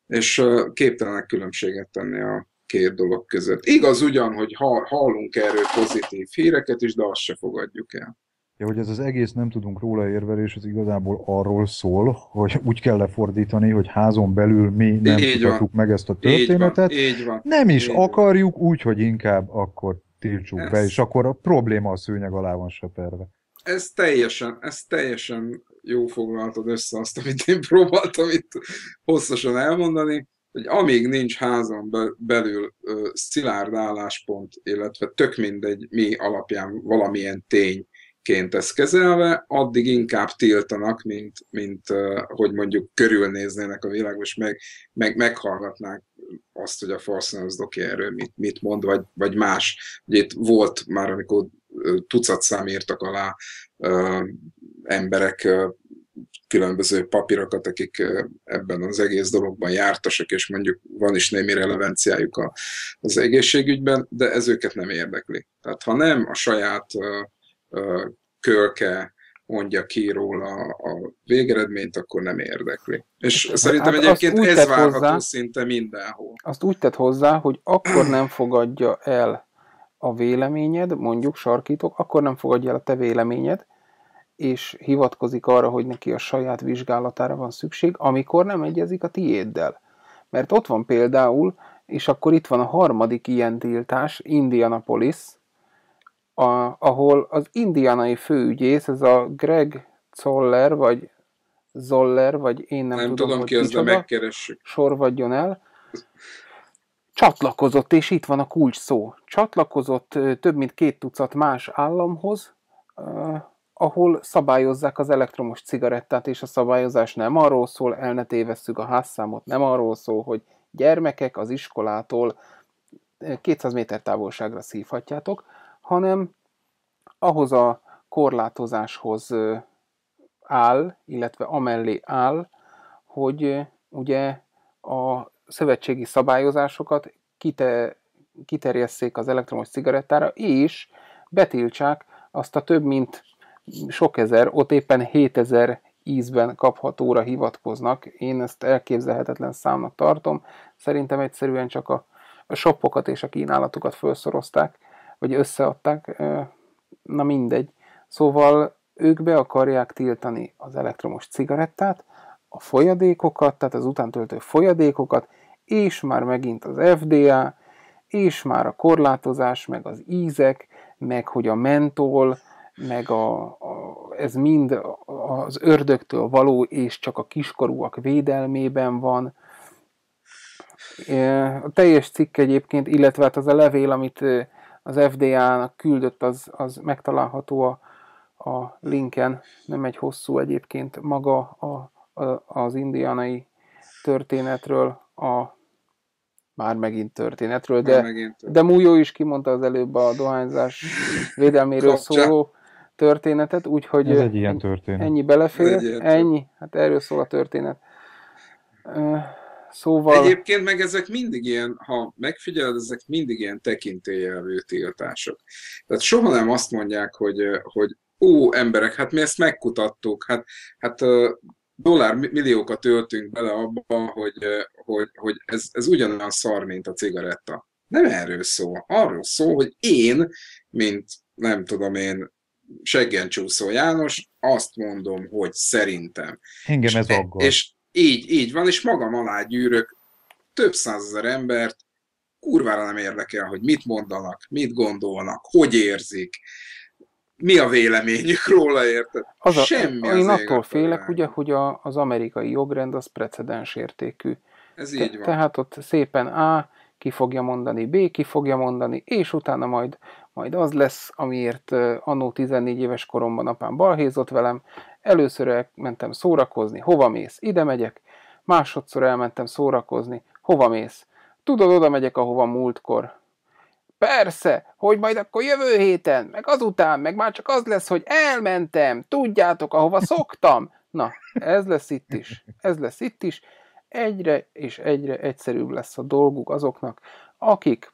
és ö, képtelenek különbséget tenni a két dolog között. Igaz ugyan, hogy hallunk erről pozitív híreket is, de azt se fogadjuk el. Ja, hogy ez az egész nem tudunk róla érvelés, az igazából arról szól, hogy úgy kell lefordítani, hogy házon belül mi nem tudjuk meg ezt a történetet. Így van, így van, nem is így akarjuk, úgy, hogy inkább akkor tiltsuk ez... be, és akkor a probléma a szőnyeg alá van söperve. Ez teljesen, ez teljesen jó foglaltad össze azt, amit én próbáltam itt hosszasan elmondani, hogy amíg nincs házon belül szilárd álláspont, illetve tök mindegy mi alapján valamilyen tény, ként ezt kezelve, addig inkább tiltanak, mint, mint hogy mondjuk körülnéznének a világban, és meg, meg, meghallgatnák azt, hogy a Farsonos doki erről mit, mit mond, vagy, vagy más. Ugye itt volt már, amikor tucat szám írtak alá ö, emberek ö, különböző papírokat, akik ebben az egész dologban jártasak, és mondjuk van is némi relevanciájuk az egészségügyben, de ez őket nem érdekli. Tehát ha nem a saját kölke mondja ki róla a végeredményt, akkor nem érdekli. És hát szerintem hát egyébként ez várható hozzá, szinte mindenhol. Azt úgy tett hozzá, hogy akkor nem fogadja el a véleményed, mondjuk sarkítok, akkor nem fogadja el a te véleményed, és hivatkozik arra, hogy neki a saját vizsgálatára van szükség, amikor nem egyezik a tiéddel. Mert ott van például, és akkor itt van a harmadik ilyen tiltás, Indianapolis, a, ahol az indianai főügyész, ez a Greg Zoller, vagy Zoller, vagy én nem, nem tudom, tudom ki az, de megkeressük. Sorvadjon el. Csatlakozott, és itt van a kulcs szó. Csatlakozott több mint két tucat más államhoz, ahol szabályozzák az elektromos cigarettát, és a szabályozás nem arról szól, el ne tévesszük a házszámot, nem arról szól, hogy gyermekek az iskolától 200 méter távolságra szívhatjátok, hanem ahhoz a korlátozáshoz áll, illetve amellé áll, hogy ugye a szövetségi szabályozásokat kite, kiterjesszék az elektromos cigarettára, és betiltsák azt a több mint sok ezer, ott éppen 7000 ízben kaphatóra hivatkoznak. Én ezt elképzelhetetlen számnak tartom. Szerintem egyszerűen csak a, a shoppokat és a kínálatokat felszorozták, vagy összeadták. Na mindegy. Szóval ők be akarják tiltani az elektromos cigarettát, a folyadékokat, tehát az utántöltő folyadékokat, és már megint az FDA, és már a korlátozás, meg az ízek, meg hogy a mentol, meg a, a, ez mind az ördögtől való, és csak a kiskorúak védelmében van. A teljes cikk egyébként, illetve hát az a levél, amit az FDA-nak küldött, az, az megtalálható a, a linken, nem egy hosszú egyébként maga a, a, az indianai történetről, a már megint történetről, de, megint de Mújó is kimondta az előbb a dohányzás védelméről szóló történetet, úgyhogy Ez egy ilyen történet. ennyi belefér, ennyi, hát erről szól a történet. Szóval... Egyébként meg ezek mindig ilyen, ha megfigyeled, ezek mindig ilyen tekintélyevelő tiltások. Tehát soha nem azt mondják, hogy, hogy ó, emberek, hát mi ezt megkutattuk, hát, hát dollár milliókat öltünk bele abba, hogy, hogy, hogy ez, ez ugyanolyan szar, mint a cigaretta. Nem erről szól. Arról szól, hogy én, mint nem tudom én, seggen csúszó János, azt mondom, hogy szerintem. Engem ez aggaszt. És így, így van, és magam alá gyűrök több százezer embert, kurvára nem érdekel, hogy mit mondanak, mit gondolnak, hogy érzik, mi a véleményük róla, érted? Az a, Semmi Én az attól félek, ugye, hogy a, az amerikai jogrend az precedens értékű. Ez így van. Tehát ott szépen A ki fogja mondani, B ki fogja mondani, és utána majd majd az lesz, amiért annó 14 éves koromban apám balhézott velem, először elmentem szórakozni, hova mész, ide megyek, másodszor elmentem szórakozni, hova mész, tudod, oda megyek, ahova múltkor. Persze, hogy majd akkor jövő héten, meg azután, meg már csak az lesz, hogy elmentem, tudjátok, ahova szoktam. Na, ez lesz itt is, ez lesz itt is. Egyre és egyre egyszerűbb lesz a dolguk azoknak, akik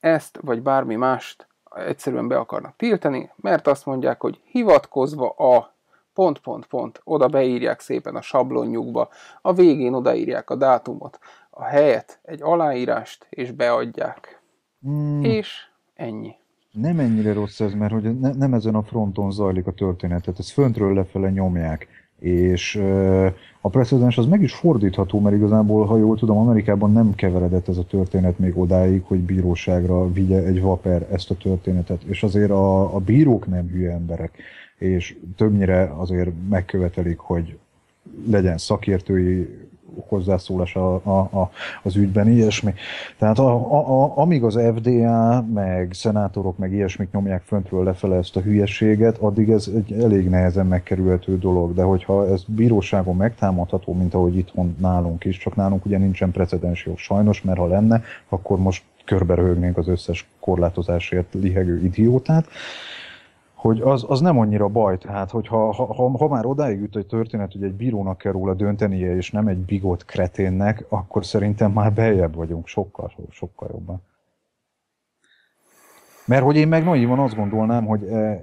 ezt vagy bármi mást egyszerűen be akarnak tiltani, mert azt mondják, hogy hivatkozva a pont, pont, pont, oda beírják szépen a sablonjukba, a végén odaírják a dátumot, a helyet, egy aláírást, és beadják. Mm. És ennyi. Nem ennyire rossz ez, mert hogy ne, nem ezen a fronton zajlik a történetet, ez föntről lefele nyomják és a precedens az meg is fordítható, mert igazából, ha jól tudom, Amerikában nem keveredett ez a történet még odáig, hogy bíróságra vigye egy vaper ezt a történetet, és azért a, a bírók nem hülye emberek, és többnyire azért megkövetelik, hogy legyen szakértői hozzászólás a, a, a, az ügyben, ilyesmi. Tehát a, a, a, amíg az FDA, meg szenátorok, meg ilyesmik nyomják föntről lefele ezt a hülyeséget, addig ez egy elég nehezen megkerülhető dolog, de hogyha ez bíróságon megtámadható, mint ahogy itthon nálunk is, csak nálunk ugye nincsen precedens jog sajnos, mert ha lenne, akkor most körbe röhögnénk az összes korlátozásért lihegő idiótát, hogy az, az nem annyira baj. Tehát, hogy ha, ha, ha már odáig jut egy történet, hogy egy bírónak kell róla döntenie, és nem egy bigott kreténnek, akkor szerintem már beljebb vagyunk sokkal, sokkal jobban. Mert hogy én meg naivan azt gondolnám, hogy e,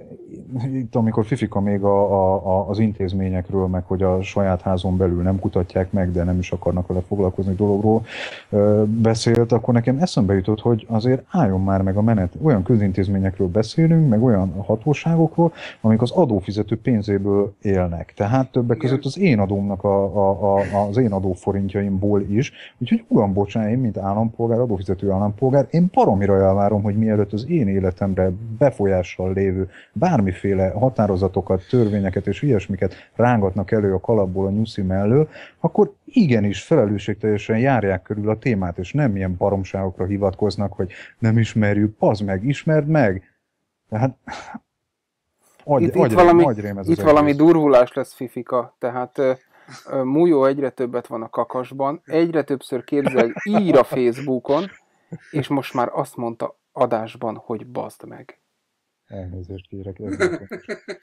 itt amikor Fifika még a, a, az intézményekről, meg hogy a saját házon belül nem kutatják meg, de nem is akarnak vele foglalkozni dologról e, beszélt, akkor nekem eszembe jutott, hogy azért álljon már meg a menet. Olyan közintézményekről beszélünk, meg olyan hatóságokról, amik az adófizető pénzéből élnek. Tehát többek között az én adómnak a, a, a, az én adóforintjaimból is. Úgyhogy uram, bocsánat, én, mint állampolgár, adófizető állampolgár, én baromira elvárom, hogy mielőtt az én életemre befolyással lévő bármiféle határozatokat, törvényeket és ilyesmiket rángatnak elő a kalapból a nyuszi mellől, akkor igenis felelősségteljesen járják körül a témát, és nem ilyen baromságokra hivatkoznak, hogy nem ismerjük, az meg, ismerd meg. Tehát agy, itt, agyrém, itt valami, agyrém ez itt valami durvulás lesz, Fifika, tehát Mújó egyre többet van a kakasban, egyre többször képzel, ír a Facebookon, és most már azt mondta adásban, hogy bazd meg. Elnézést kérek.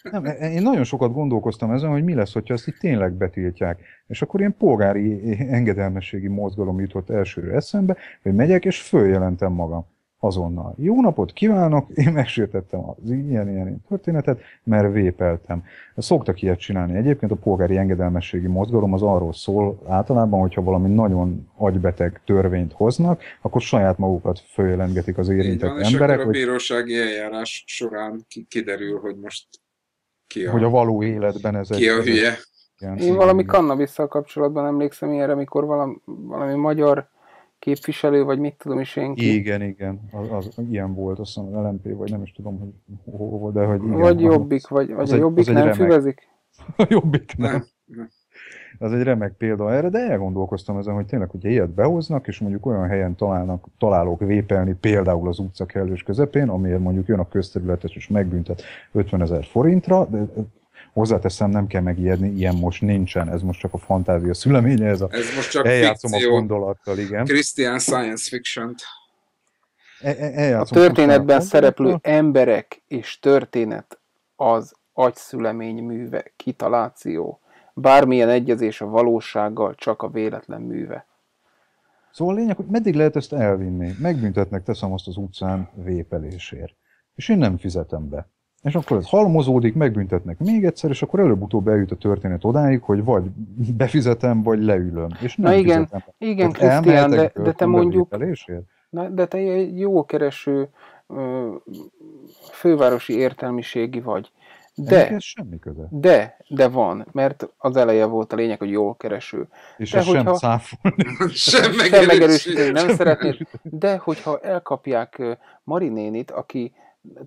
Nem, én nagyon sokat gondolkoztam ezen, hogy mi lesz, hogyha ezt itt tényleg betiltják. És akkor ilyen polgári engedelmességi mozgalom jutott elsőre eszembe, hogy megyek és följelentem magam azonnal. Jó napot kívánok, én megsértettem az ilyen-ilyen történetet, mert vépeltem. Szoktak ilyet csinálni. Egyébként a polgári engedelmességi mozgalom az arról szól általában, hogyha valami nagyon agybeteg törvényt hoznak, akkor saját magukat följelentgetik az érintett van, emberek. És akkor a bírósági eljárás során kiderül, hogy most ki a... Hogy a való életben ez ki a hülye. Én valami kannabisszal kapcsolatban emlékszem ilyenre, amikor valami, valami magyar képviselő, vagy mit tudom is én ki. Igen, igen, az, az ilyen volt, azt hiszem az LMP, vagy nem is tudom, hogy hol volt, de hogy igen. Vagy Jobbik, vagy, vagy a Jobbik nem remek. füvezik? A Jobbik nem. nem. Az egy remek példa erre, de elgondolkoztam ezen, hogy tényleg, hogyha ilyet behoznak, és mondjuk olyan helyen találnak, találok vépelni, például az utca kellős közepén, amiért mondjuk jön a közterületes és megbüntet 50 ezer forintra, de Hozzáteszem, nem kell megijedni, ilyen most nincsen, ez most csak a fantázia szüleménye, ez, a, ez most csak eljátszom fikció. a gondolattal, igen. Christian science fiction e, e, a történetben szereplő emberek és történet az agyszülemény műve, kitaláció. Bármilyen egyezés a valósággal csak a véletlen műve. Szóval a lényeg, hogy meddig lehet ezt elvinni? Megbüntetnek, teszem azt az utcán vépelésért. És én nem fizetem be. És akkor ez halmozódik, megbüntetnek még egyszer, és akkor előbb-utóbb eljut a történet odáig, hogy vagy befizetem, vagy leülöm. És nem Na igen, fizetem. igen, Krisztián, de, de te mondjuk, na, de te egy jó kereső fővárosi értelmiségi vagy. De, ez semmi köze. De, de van, mert az eleje volt a lényeg, hogy jól kereső. És de hogyha, sem cáfolni. sem megerősíteni nem szeretnéd. De hogyha elkapják Marinénit, aki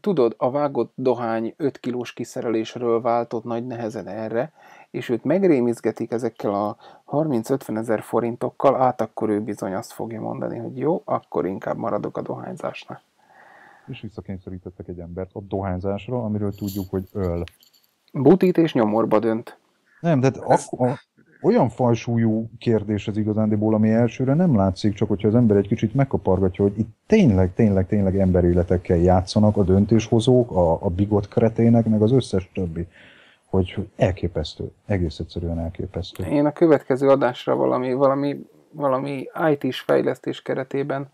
tudod, a vágott dohány 5 kilós kiszerelésről váltott nagy nehezen erre, és őt megrémizgetik ezekkel a 30-50 ezer forintokkal, át akkor ő bizony azt fogja mondani, hogy jó, akkor inkább maradok a dohányzásnál. És visszakényszerítettek egy embert a dohányzásra, amiről tudjuk, hogy öl. Butít és nyomorba dönt. Nem, de hát a, olyan falsúlyú kérdés ez igazándiból, ami elsőre nem látszik, csak hogyha az ember egy kicsit megkapargatja, hogy itt tényleg, tényleg, tényleg emberéletekkel játszanak a döntéshozók, a, a bigot kretének, meg az összes többi. Hogy elképesztő, egész egyszerűen elképesztő. Én a következő adásra valami, valami, valami IT-s fejlesztés keretében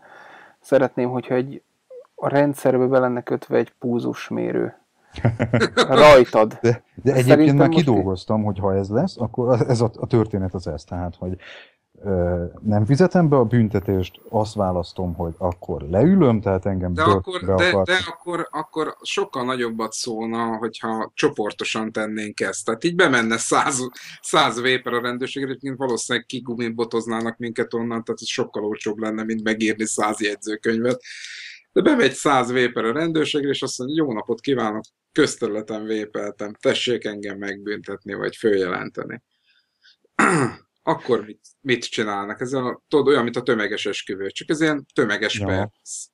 szeretném, hogyha egy a rendszerbe be lenne kötve egy púzusmérő Rajtad. De, de egyébként már kidolgoztam, hogy ha ez lesz, akkor ez a, a történet az ez. Tehát, hogy ö, nem fizetem be a büntetést, azt választom, hogy akkor leülöm, tehát engem de akkor, be de, akart. de akkor, akkor sokkal nagyobbat szólna, hogyha csoportosan tennénk ezt. Tehát így bemenne száz, száz véper a rendőrségre, egyébként valószínűleg kigumibotoznának minket onnan, tehát ez sokkal olcsóbb lenne, mint megírni száz jegyzőkönyvet. De bemegy száz véper a rendőrségre, és azt mondja, jó napot kívánok, közterületen vépeltem, tessék engem megbüntetni, vagy följelenteni. Akkor mit, mit csinálnak? Ez a, tudod, olyan, mint a tömeges esküvő, csak ez ilyen tömeges ja. perc.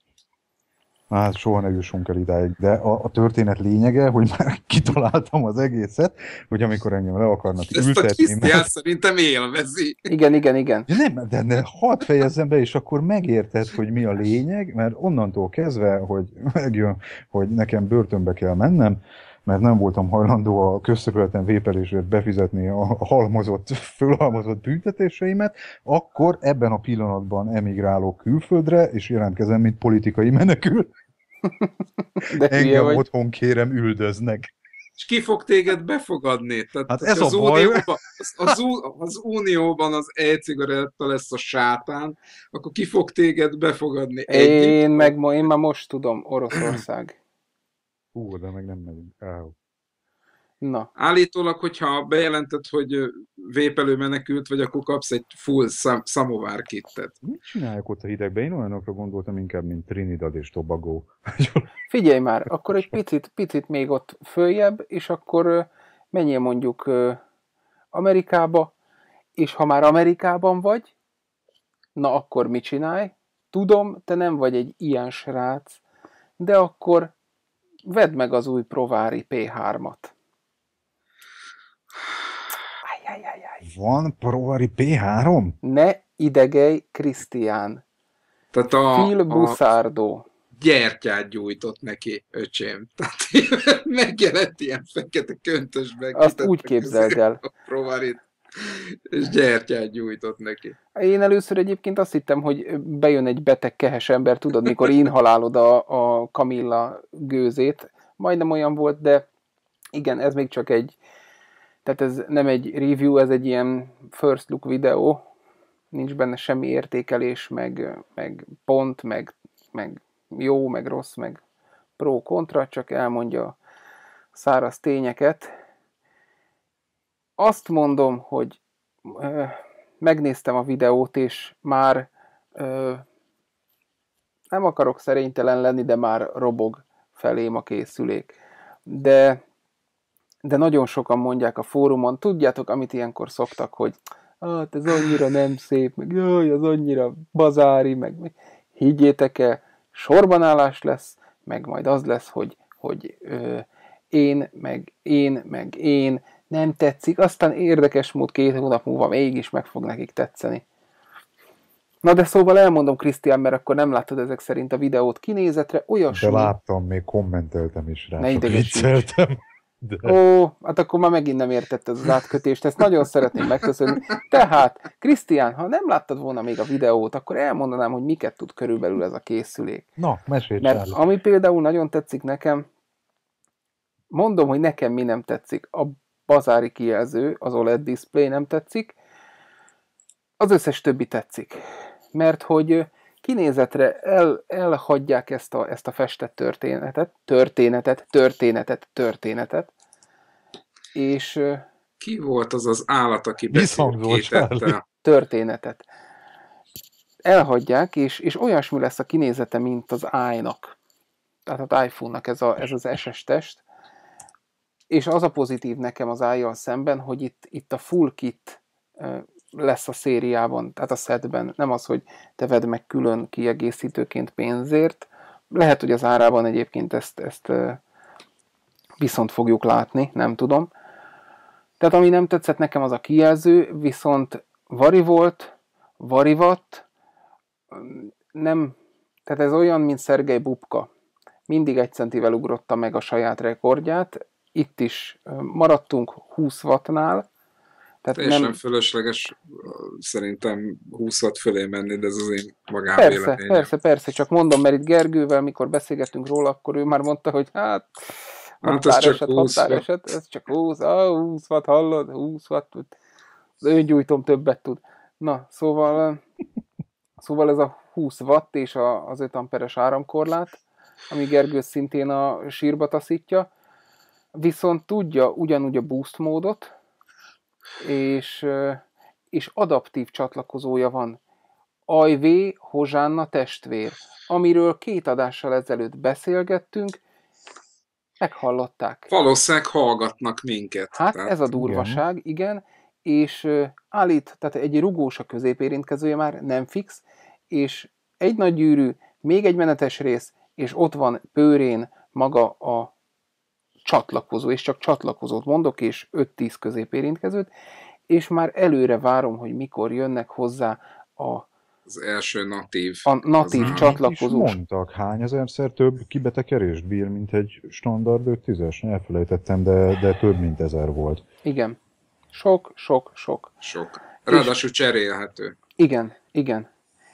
Hát soha ne jussunk el idáig, de a, a történet lényege, hogy már kitaláltam az egészet, hogy amikor engem le akarnak Ezt ültetni... Ezt a mert... szerintem élvezi. Igen, igen, igen. Ja, nem, de, de hadd fejezzem be, és akkor megérted, hogy mi a lényeg, mert onnantól kezdve, hogy megjön, hogy nekem börtönbe kell mennem, mert nem voltam hajlandó a közszökületen vépelésért befizetni a halmozott, fölhalmozott büntetéseimet, akkor ebben a pillanatban emigrálok külföldre, és jelentkezem, mint politikai menekül. De Engem vagy. otthon kérem üldöznek. És ki fog téged befogadni? Tehát Hát ez a az baj. Unióban, az, az, az Unióban az e-cigaretta lesz a sátán, akkor ki fog téged befogadni? Egyik? Én, meg, mo- én már most tudom, Oroszország. Hú, de meg nem megyünk. Áh. Na, Állítólag, hogyha bejelented, hogy vépelő menekült vagy, akkor kapsz egy full szam- szamovár kittet. Mit csinálják ott a hidegben? Én olyanokra gondoltam inkább, mint Trinidad és Tobago. figyelj már, akkor egy picit, picit még ott följebb, és akkor menjél mondjuk Amerikába, és ha már Amerikában vagy, na akkor mit csinálj? Tudom, te nem vagy egy ilyen srác, de akkor vedd meg az új Provári P3-at. Van Provari P3? Ne idegej, Krisztián. Tehát a, Phil a Busardo. gyertyát gyújtott neki, öcsém. Tehát megjelent ilyen fekete köntösben. Azt úgy képzeld el. A provarit, és gyertyát gyújtott neki. Én először egyébként azt hittem, hogy bejön egy beteg kehes ember, tudod, mikor inhalálod a, a Camilla gőzét. Majdnem olyan volt, de igen, ez még csak egy, tehát ez nem egy review, ez egy ilyen first look videó, nincs benne semmi értékelés, meg, meg pont, meg, meg jó, meg rossz, meg pro, kontra, csak elmondja száraz tényeket. Azt mondom, hogy ö, megnéztem a videót, és már ö, nem akarok szerénytelen lenni, de már robog felém a készülék. De, de nagyon sokan mondják a fórumon, tudjátok, amit ilyenkor szoktak, hogy hát ez annyira nem szép, meg jaj, az annyira bazári, meg mi." higgyétek el, sorbanállás lesz, meg majd az lesz, hogy, hogy ö, én, meg én, meg én, nem tetszik, aztán érdekes mód két hónap múlva mégis meg fog nekik tetszeni. Na de szóval elmondom, Krisztián, mert akkor nem láttad ezek szerint a videót kinézetre, olyasmi... De láttam, még kommenteltem is rá. Ne idegesíts. De... Ó, hát akkor már megint nem értetted az átkötést, ezt nagyon szeretném megköszönni. Tehát, Krisztián, ha nem láttad volna még a videót, akkor elmondanám, hogy miket tud körülbelül ez a készülék. Na, mesélj Mert Charlie. ami például nagyon tetszik nekem, mondom, hogy nekem mi nem tetszik. A bazári kijelző, az OLED display nem tetszik, az összes többi tetszik. Mert hogy kinézetre el, elhagyják ezt a, ezt a festett történetet, történetet, történetet, történetet, és Ki volt az az állat, aki? Charlie. történetet. Elhagyják, és, és olyasmi lesz a kinézete, mint az i-nak. Tehát az iPhone-nak ez, a, ez az SS test. És az a pozitív nekem az i szemben, hogy itt, itt a full kit lesz a szériában, tehát a setben. Nem az, hogy te vedd meg külön kiegészítőként pénzért. Lehet, hogy az árában egyébként ezt, ezt viszont fogjuk látni, nem tudom. Tehát ami nem tetszett nekem az a kijelző, viszont vari volt, varivat, nem, tehát ez olyan, mint Szergej Bubka. Mindig egy centivel ugrotta meg a saját rekordját. Itt is maradtunk 20 wattnál. Tehát Teljesen nem, fölösleges szerintem 20 watt fölé menni, de ez az én persze, magánvéleményem. persze, persze, csak mondom, mert itt Gergővel, mikor beszélgettünk róla, akkor ő már mondta, hogy hát Hát ez csak határeset, 20 watt. határeset, ez csak 20, ah, 20 watt, hallod, 20 watt, az öngyújtom többet tud. Na, szóval, szóval ez a 20 watt és a, az 5 amperes áramkorlát, ami Gergő szintén a sírba taszítja, viszont tudja ugyanúgy a boost módot, és, és adaptív csatlakozója van. Ajvé Hozsánna testvér, amiről két adással ezelőtt beszélgettünk, meghallották. Valószínűleg hallgatnak minket. Hát Tehát ez a durvaság, igen, és ö, állít, tehát egy rugós a középérintkezője már, nem fix, és egy nagy gyűrű, még egy menetes rész, és ott van pőrén maga a csatlakozó, és csak csatlakozót mondok, és 5-10 középérintkezőt, és már előre várom, hogy mikor jönnek hozzá a Az első natív. A natív Az- csatlakozós. mondtak? Hány ezerszer több kibetekerést bír, mint egy standard 510-es? Elfelejtettem, de, de több mint ezer volt. Igen. Sok, sok, sok. Sok. Ráadásul cserélhető. Igen, igen.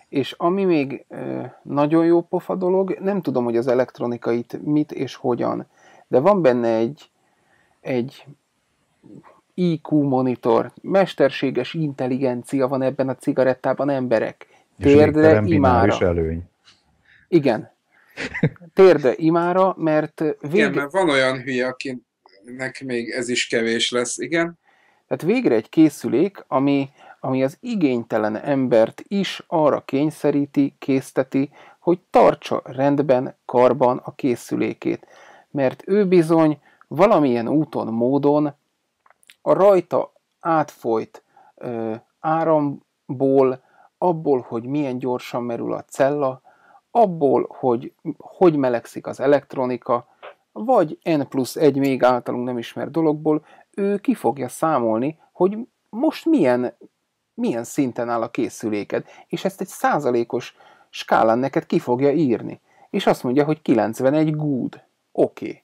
És ami még ö, nagyon jó pofa dolog, nem tudom, hogy az elektronikait mit és hogyan, de van benne egy, egy IQ monitor, mesterséges intelligencia van ebben a cigarettában emberek. Térdre, imára. előny. Igen. Térdre, imára, mert Igen, végre, mert van olyan hülye, akinek még ez is kevés lesz, igen. tehát végre egy készülék, ami, ami az igénytelen embert is arra kényszeríti, készteti, hogy tartsa rendben, karban a készülékét. Mert ő bizony valamilyen úton, módon a rajta átfolyt ö, áramból, abból, hogy milyen gyorsan merül a cella, abból, hogy hogy melegszik az elektronika, vagy N plusz egy még általunk nem ismert dologból, ő ki fogja számolni, hogy most milyen, milyen szinten áll a készüléked, és ezt egy százalékos skálán neked ki fogja írni. És azt mondja, hogy 91 good. Oké. Okay.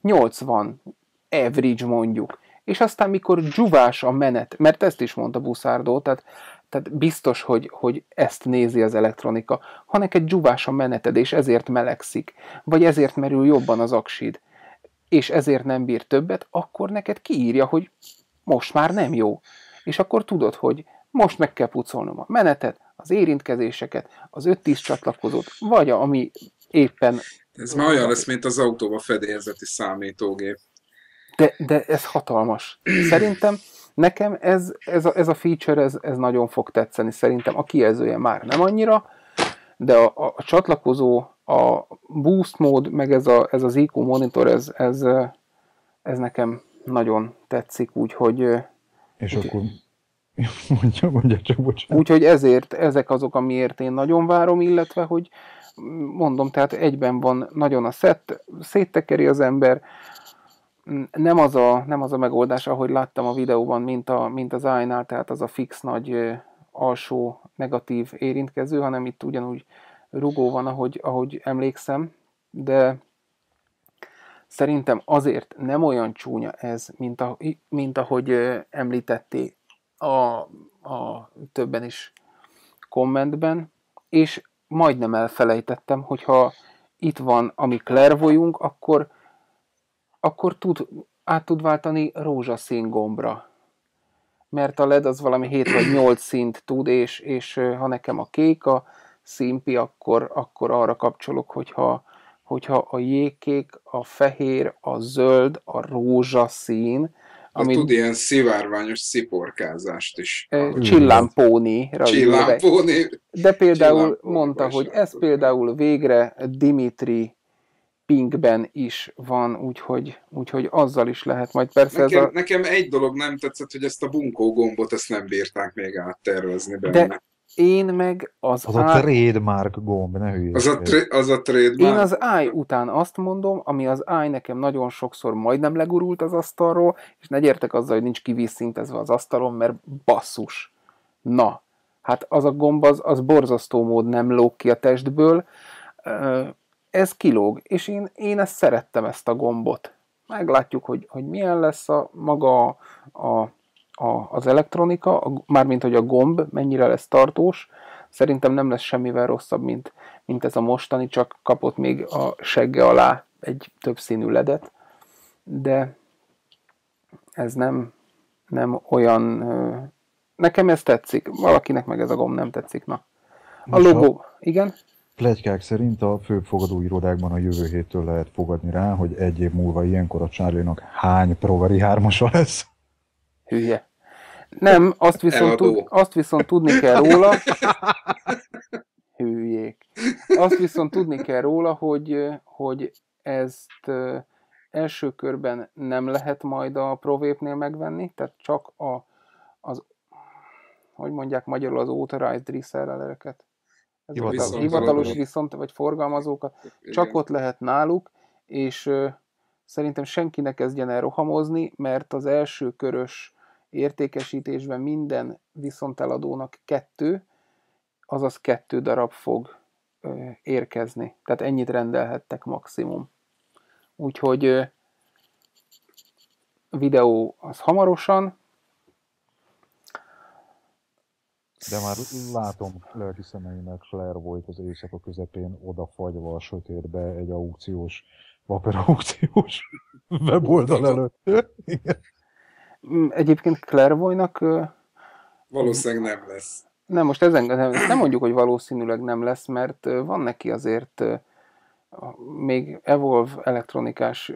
80 average mondjuk. És aztán mikor dzsuvás a menet, mert ezt is mondta Buszárdó, tehát, tehát biztos, hogy, hogy ezt nézi az elektronika, ha neked dzsuvás a meneted, és ezért melegszik, vagy ezért merül jobban az aksid, és ezért nem bír többet, akkor neked kiírja, hogy most már nem jó. És akkor tudod, hogy most meg kell pucolnom a menetet, az érintkezéseket, az 5-10 csatlakozót, vagy a, ami éppen... Ez már olyan lesz, mint az autóba fedélzeti számítógép. De, de ez hatalmas. Szerintem nekem ez, ez, a, ez a feature, ez, ez nagyon fog tetszeni. Szerintem a kijelzője már nem annyira, de a, a, a csatlakozó, a boost mód, meg ez, a, ez az IQ monitor, ez, ez, ez nekem nagyon tetszik, úgyhogy, És Úgy- akkor mondja, mondja csak, bocsánat. úgyhogy ezért ezek azok, amiért én nagyon várom, illetve, hogy mondom, tehát egyben van nagyon a szett, széttekeri az ember, nem az a, nem az a megoldás, ahogy láttam a videóban, mint, a, mint az i tehát az a fix nagy alsó negatív érintkező, hanem itt ugyanúgy rugó van, ahogy, ahogy emlékszem, de szerintem azért nem olyan csúnya ez, mint, a, mint ahogy említették a, a többen is kommentben, és majdnem elfelejtettem, hogyha itt van, ami clairvoyunk, akkor, akkor tud, át tud váltani rózsaszín gombra. Mert a LED az valami 7 vagy 8 szint tud, és, és ha nekem a kék a színpi, akkor, akkor arra kapcsolok, hogyha, hogyha a jégkék, a fehér, a zöld, a rózsaszín, Ami... Tud ilyen szivárványos sziporkázást is. ö, csillámpónira ülve. Csillámpóni. De például Csillámpóni mondta, hogy ez például végre Dimitri Pinkben is van, úgyhogy, úgyhogy azzal is lehet majd persze ez Nekem, a... nekem egy dolog nem tetszett, hogy ezt a bunkó gombot ezt nem bírták még áttervezni benne. De én meg az, Az a á... trademark gomb, ne hülyeskedj. Az a, tra- az a trademark. Én az I után azt mondom, ami az I nekem nagyon sokszor majdnem legurult az asztalról, és ne gyertek azzal, hogy nincs kivízszintezve az asztalon, mert basszus. Na, hát az a gomb az, az borzasztó mód nem lóg ki a testből, ez kilóg, és én, én ezt szerettem, ezt a gombot. Meglátjuk, hogy, hogy milyen lesz a maga a, a, a, az elektronika, a, mármint, hogy a gomb mennyire lesz tartós. Szerintem nem lesz semmivel rosszabb, mint, mint ez a mostani, csak kapott még a segge alá egy többszínű ledet, de ez nem, nem olyan... Nekem ez tetszik, valakinek meg ez a gomb nem tetszik, na. A logó, igen? pletykák szerint a főbb fogadóirodákban a jövő héttől lehet fogadni rá, hogy egy év múlva ilyenkor a charlie hány Proveri 3 lesz. Hülye. Nem, azt viszont, tud, azt viszont tudni kell róla, hülyék. Azt viszont tudni kell róla, hogy, hogy ezt első körben nem lehet majd a ProVape-nél megvenni, tehát csak a, az, hogy mondják magyarul, az authorized resellereket. Ez Hivatalos. hivatalos, hivatalos viszont, vagy forgalmazókat, csak ott lehet náluk, és ö, szerintem senki ne kezdjen el rohamozni, mert az első körös értékesítésben minden viszonteladónak kettő, azaz kettő darab fog érkezni. Tehát ennyit rendelhettek maximum. Úgyhogy videó az hamarosan. De már látom lelki szemeinek Claire volt az éjszaka közepén odafagyva a sötétbe egy aukciós, vaper aukciós weboldal előtt. Mm, egyébként Clairvoynak... Valószínűleg nem lesz. Nem, most ezen nem, nem mondjuk, hogy valószínűleg nem lesz, mert van neki azért még Evolve elektronikás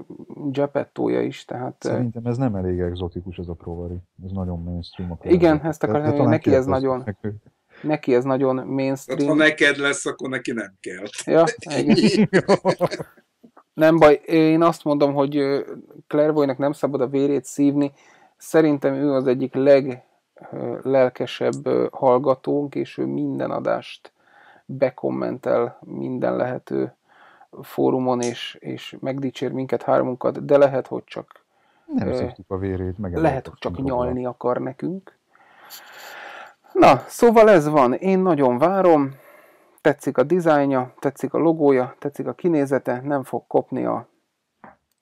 Geppettója is, tehát... Szerintem ez nem elég exotikus ez a Provari. Ez nagyon mainstream a Igen, ezt akartam, hogy neki ez nagyon... Meg neki ez nagyon mainstream. Tehát, ha neked lesz, akkor neki nem kell. Ja, igen. nem baj, én azt mondom, hogy Clairvoynak nem szabad a vérét szívni. Szerintem ő az egyik leglelkesebb hallgatónk, és ő minden adást bekommentel minden lehető fórumon, és, és megdicsér minket hármunkat, de lehet, hogy csak nem uh, a vérét, meg lehet, hogy csak nyalni akar nekünk. Na, szóval ez van. Én nagyon várom. Tetszik a dizájnja, tetszik a logója, tetszik a kinézete, nem fog kopni a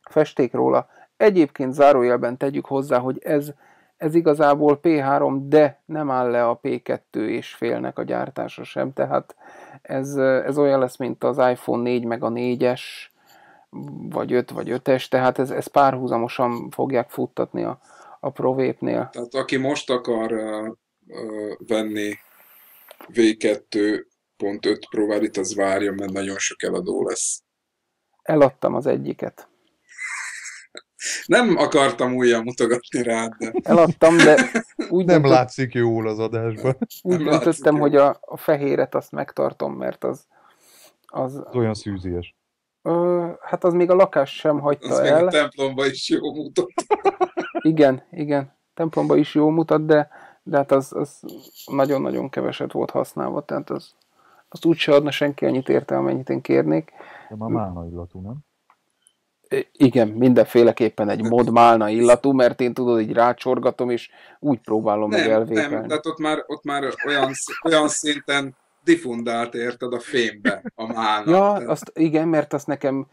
festék róla. Egyébként zárójelben tegyük hozzá, hogy ez, ez igazából P3, de nem áll le a P2 és félnek a gyártása sem, tehát ez, ez olyan lesz, mint az iPhone 4 meg a 4-es, vagy 5 vagy 5-es, tehát ez, ez párhuzamosan fogják futtatni a, a ProVape-nél. Tehát aki most akar uh, venni V2.5 ProVarit, az várja, mert nagyon sok eladó lesz. Eladtam az egyiket. Nem akartam újra mutogatni rád, de... Eladtam, de úgy Nem döntött... látszik jól az adásban. Úgy Nem döntöttem, hogy a, a fehéret azt megtartom, mert az... Az, az olyan szűzies. Ö, hát az még a lakás sem hagyta az el. Az még a templomba is jó mutat. igen, igen. Templomba is jó mutat, de, de hát az, az nagyon-nagyon keveset volt használva, tehát az, azt úgyse adna senki annyit érte, amennyit én kérnék. De már málna illatú, nem? Igen, mindenféleképpen egy mod málna illatú, mert én tudod, így rácsorgatom, és úgy próbálom nem, meg elvépelni. Nem, tehát ott már, ott már olyan, olyan szinten diffundált, érted, a fémbe a málna. Ja, tehát... azt, igen, mert azt nekem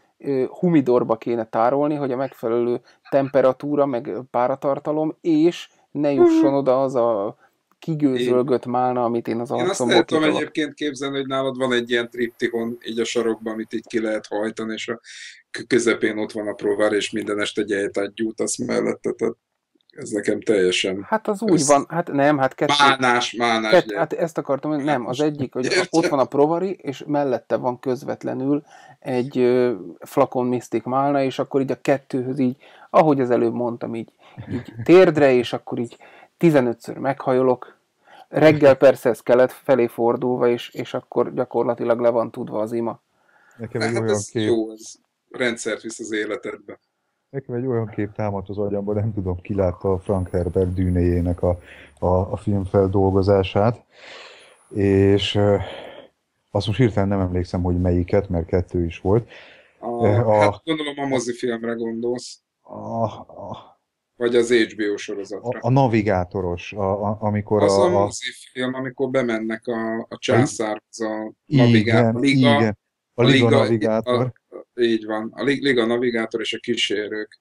humidorba kéne tárolni, hogy a megfelelő temperatúra, meg páratartalom, és ne jusson oda az a kigőzölgött málna, amit én az arcomból Én azt tudom egyébként képzelni, hogy nálad van egy ilyen triptikon így a sarokban, amit így ki lehet hajtani, és a közepén ott van a provár, és minden este gyejtát gyújtasz mellette, tehát ez nekem teljesen... Hát az úgy van, hát nem, hát kettő... Mánás, mánás. Kett, hát ezt akartam, hogy nem, az egyik, hogy Értem. ott van a provari, és mellette van közvetlenül egy ö, flakon Mystic málna, és akkor így a kettőhöz így, ahogy az előbb mondtam, így, így térdre, és akkor így 15-ször meghajolok, reggel persze ez kelet felé fordulva, és, és akkor gyakorlatilag le van tudva az ima. Nekem egy hát olyan ez kép... jó, ez rendszert visz az életedbe. Nekem egy olyan kép támadt az agyamban, nem tudom, ki látta a Frank Herbert dűnéjének a, a, a filmfeldolgozását, és uh, azt most hirtelen nem emlékszem, hogy melyiket, mert kettő is volt. A, a, hát gondolom a mozifilmre gondolsz. A, a, vagy az HBO sorozatra. A, a navigátoros, a, a, amikor az a... Az a mozifilm, amikor bemennek a, a császárhoz a navigátor. Igen, a liga, igen. A, a liga, liga navigátor. A, így van, a liga navigátor és a kísérők.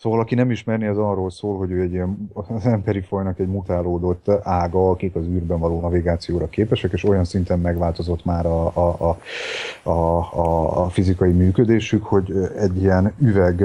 Szóval aki nem ismerni, az arról szól, hogy ő egy ilyen, az emberi fajnak egy mutálódott ága, akik az űrben való navigációra képesek, és olyan szinten megváltozott már a, a, a, a, a, a fizikai működésük, hogy egy ilyen üveg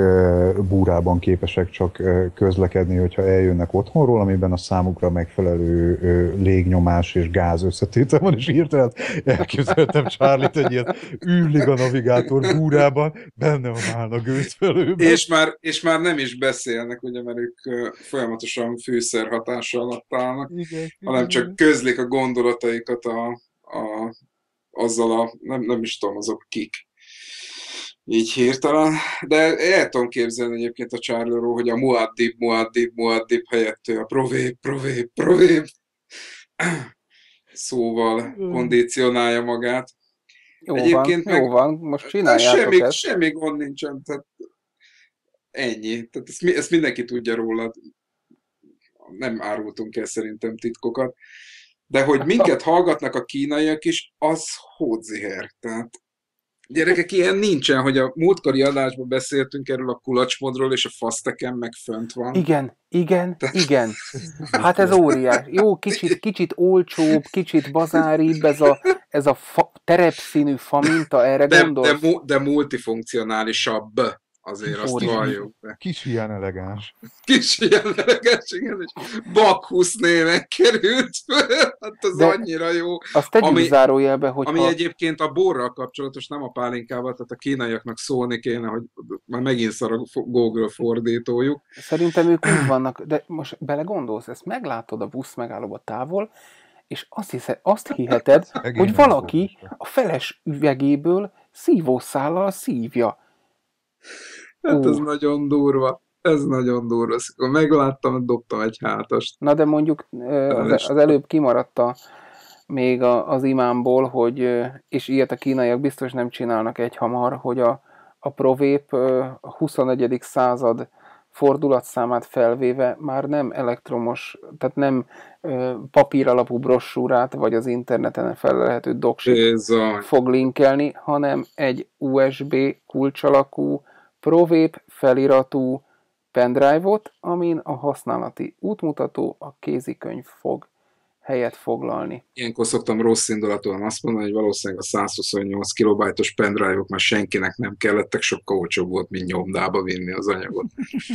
búrában képesek csak közlekedni, hogyha eljönnek otthonról, amiben a számukra megfelelő légnyomás és gáz összetétel van, és hirtelen elképzeltem Charlie-t egy ilyen űrliga navigátor búrában, benne van állna gőzfelőben. És már, és már nem is is beszélnek, ugye, mert ők folyamatosan fűszer hatása alatt állnak, igen, hanem igen. csak közlik a gondolataikat a, a, azzal a, nem, nem is tudom, azok kik. Így hirtelen. De el tudom képzelni egyébként a charlie hogy a Muaddib, Muaddib, Muaddib helyett a Provép, Provép, Provép szóval kondicionálja magát. Jó Egyébként van, meg, jó van, most csináljátok semmi, ezt. Semmi gond nincsen, tehát Ennyi. Tehát ezt, ezt mindenki tudja rólad. Nem árultunk el szerintem titkokat. De hogy minket hallgatnak a kínaiak is, az hódziher. Tehát Gyerekek, ilyen nincsen, hogy a múltkori adásban beszéltünk erről a kulacsmodról, és a faszteken meg fönt van. Igen, igen, igen. Hát ez óriás. Jó, kicsit, kicsit olcsóbb, kicsit bazáribb, ez a, ez a fa, terepszínű fa minta, erre De, gondolsz? de, de multifunkcionálisabb. Azért azt Óriási. valljuk be. Kis ilyen elegáns. Kis ilyen elegáns, igen, és Bakhusz néven került föl. Hát az De- annyira jó. Azt tegyük ami- zárójelbe, hogy Ami ha... egyébként a borral kapcsolatos, nem a pálinkával, tehát a kínaiaknak szólni kéne, hogy már megint szar a Google fordítójuk. Szerintem ők úgy vannak, de most belegondolsz, ezt meglátod a busz megállóba távol, és azt, hiszed, azt hiheted, hogy valaki a feles üvegéből szívószállal szívja. Hát ez Ú. nagyon durva. Ez nagyon durva. Akkor megláttam, dobtam egy hátast. Na de mondjuk az, az előbb kimaradt a, még a, az imámból, hogy, és ilyet a kínaiak biztos nem csinálnak egy hamar, hogy a, a provép a 21. század fordulatszámát felvéve már nem elektromos, tehát nem papír alapú brossúrát, vagy az interneten felelhető doksit fog linkelni, hanem egy USB kulcsalakú, provép feliratú pendrive-ot, amin a használati útmutató, a kézikönyv fog helyet foglalni. Ilyenkor szoktam rossz indulatúan azt mondani, hogy valószínűleg a 128 kilobájtos pendrive-ok már senkinek nem kellettek, sokkal olcsóbb volt, mint nyomdába vinni az anyagot.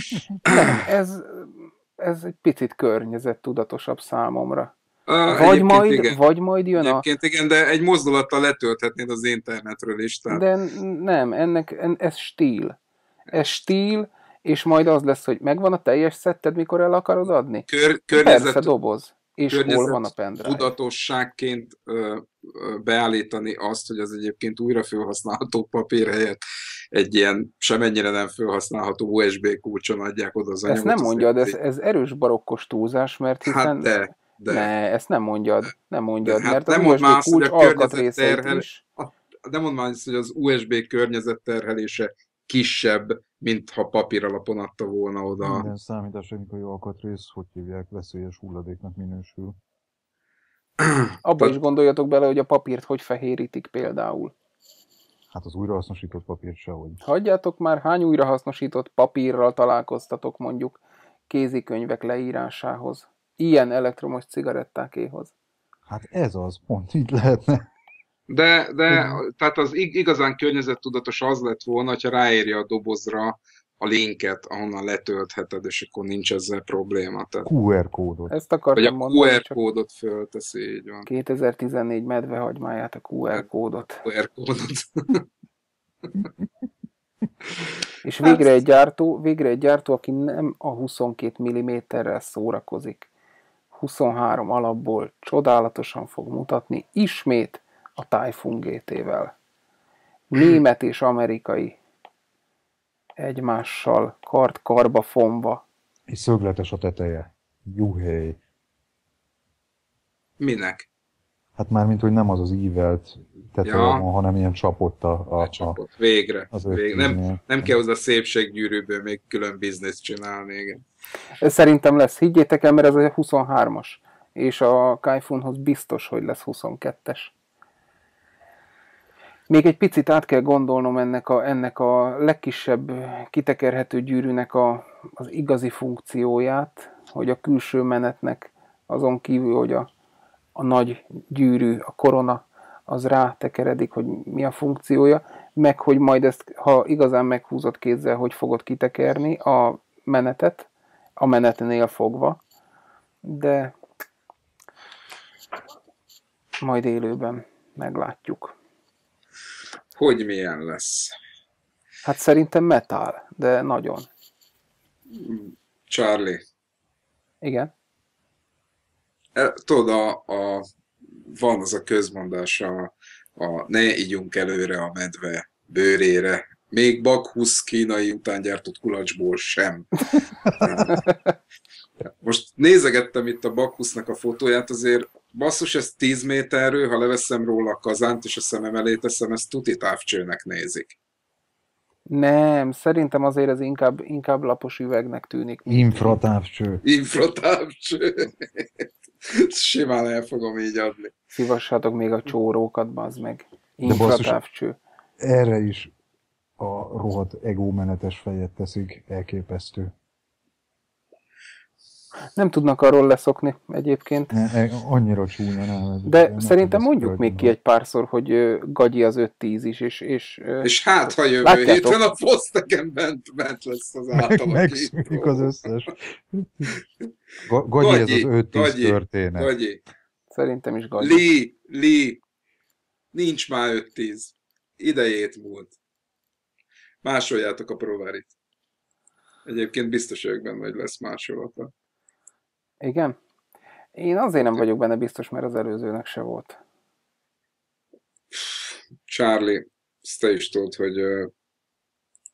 Nem, ez, ez egy picit környezettudatosabb számomra. Ah, Vagy majd, igen. vagy majd jön a... Egyébként igen, de egy mozdulattal letölthetnéd az internetről is. Tehát De nem, ennek, en- ez stíl. Stíl, és majd az lesz, hogy megvan a teljes szetted, mikor el akarod adni? kör, Persze, környezet, doboz. És hol van a pendrive? tudatosságként ö, ö, beállítani azt, hogy az egyébként újra felhasználható papír helyett egy ilyen semennyire nem felhasználható USB kulcson adják oda az anyagot. Ezt nem mondjad, ez, ez erős barokkos túlzás, mert hiszen... Hát de, de. Ne, ezt nem mondjad, nem mondjad, hát mert nem az USB hogy kulcs alkatrészeit terhel- is. De mondd már azt, hogy az USB környezet terhelése kisebb, mint ha papír alapon adta volna oda. Minden számítástechnikai alkatrész, hogy hívják, veszélyes hulladéknak minősül. Abba is gondoljatok bele, hogy a papírt hogy fehérítik például. Hát az újrahasznosított papír sehogy. Hagyjátok már, hány újrahasznosított papírral találkoztatok mondjuk kézikönyvek leírásához, ilyen elektromos cigarettákéhoz. Hát ez az, pont így lehetne. De, de tehát az ig- igazán környezettudatos az lett volna, hogyha ráírja a dobozra a linket, ahonnan letöltheted, és akkor nincs ezzel probléma. Tehát, QR kódot. Ezt vagy akartam a mondani, QR kódot fölteszi, így van. 2014 medvehagymáját, a QR kódot. QR kódot. És végre egy gyártó, végre egy gyártó, aki nem a 22 mm-rel szórakozik. 23 alapból csodálatosan fog mutatni, ismét a Typhoon GT-vel. Német és amerikai egymással kart-karba fonva. És szögletes a teteje. Juhely. Minek? Hát már mint hogy nem az az ívelt teteje Ja. van, hanem ilyen csapott a, a, Lecsapott. Végre. az Végre. Nem, nem kell hozzá szépséggyűrűből még külön bizniszt csinálni, igen. Ez szerintem lesz, higgyétek el, mert ez a 23-as. És a Kaifunhoz biztos, hogy lesz 22-es. Még egy picit át kell gondolnom ennek a, ennek a legkisebb kitekerhető gyűrűnek a, az igazi funkcióját, hogy a külső menetnek azon kívül, hogy a, a nagy gyűrű, a korona, az rátekeredik, hogy mi a funkciója, meg hogy majd ezt, ha igazán meghúzott kézzel, hogy fogod kitekerni a menetet, a menetnél fogva, de majd élőben meglátjuk. Hogy milyen lesz? Hát szerintem metál, de nagyon. Charlie, Igen. E, Tudod, a, a, van az a közmondás, a, a ne ígyunk előre a medve bőrére, még Bakhusz kínai után gyártott kulacsból sem. Most nézegettem itt a Bakhusznak a fotóját, azért basszus, ez 10 méterről, ha leveszem róla a kazánt és a szemem elé teszem, ezt tuti távcsőnek nézik. Nem, szerintem azért ez inkább, inkább lapos üvegnek tűnik. Infratávcső. Infratávcső. Simán el fogom így adni. Szívassátok még a csórókat, bazd meg. basszus- Infratávcső. Erre is a rohadt egómenetes fejet teszik, elképesztő. Nem tudnak arról leszokni egyébként. Ne, e- annyira csúnya nem. De nem szerintem mondjuk még ki egy párszor, hogy gagyi az 5-10 is, és, és, És hát, ha jövő Látjátok. héten a Foszteken bent, bent lesz az Meg, átalakító. megszűnik az összes. Ga- Gagyi, ez Gagyi, az 5 Gagyi, történet. Gagyi. szerintem is gagyi. Li, Li, nincs már 5-10. Idejét múlt. Másoljátok a provárit. Egyébként biztos vagyok benne, hogy lesz másolata. Igen? Én azért nem vagyok benne biztos, mert az előzőnek se volt. Charlie, ezt te is tudod, hogy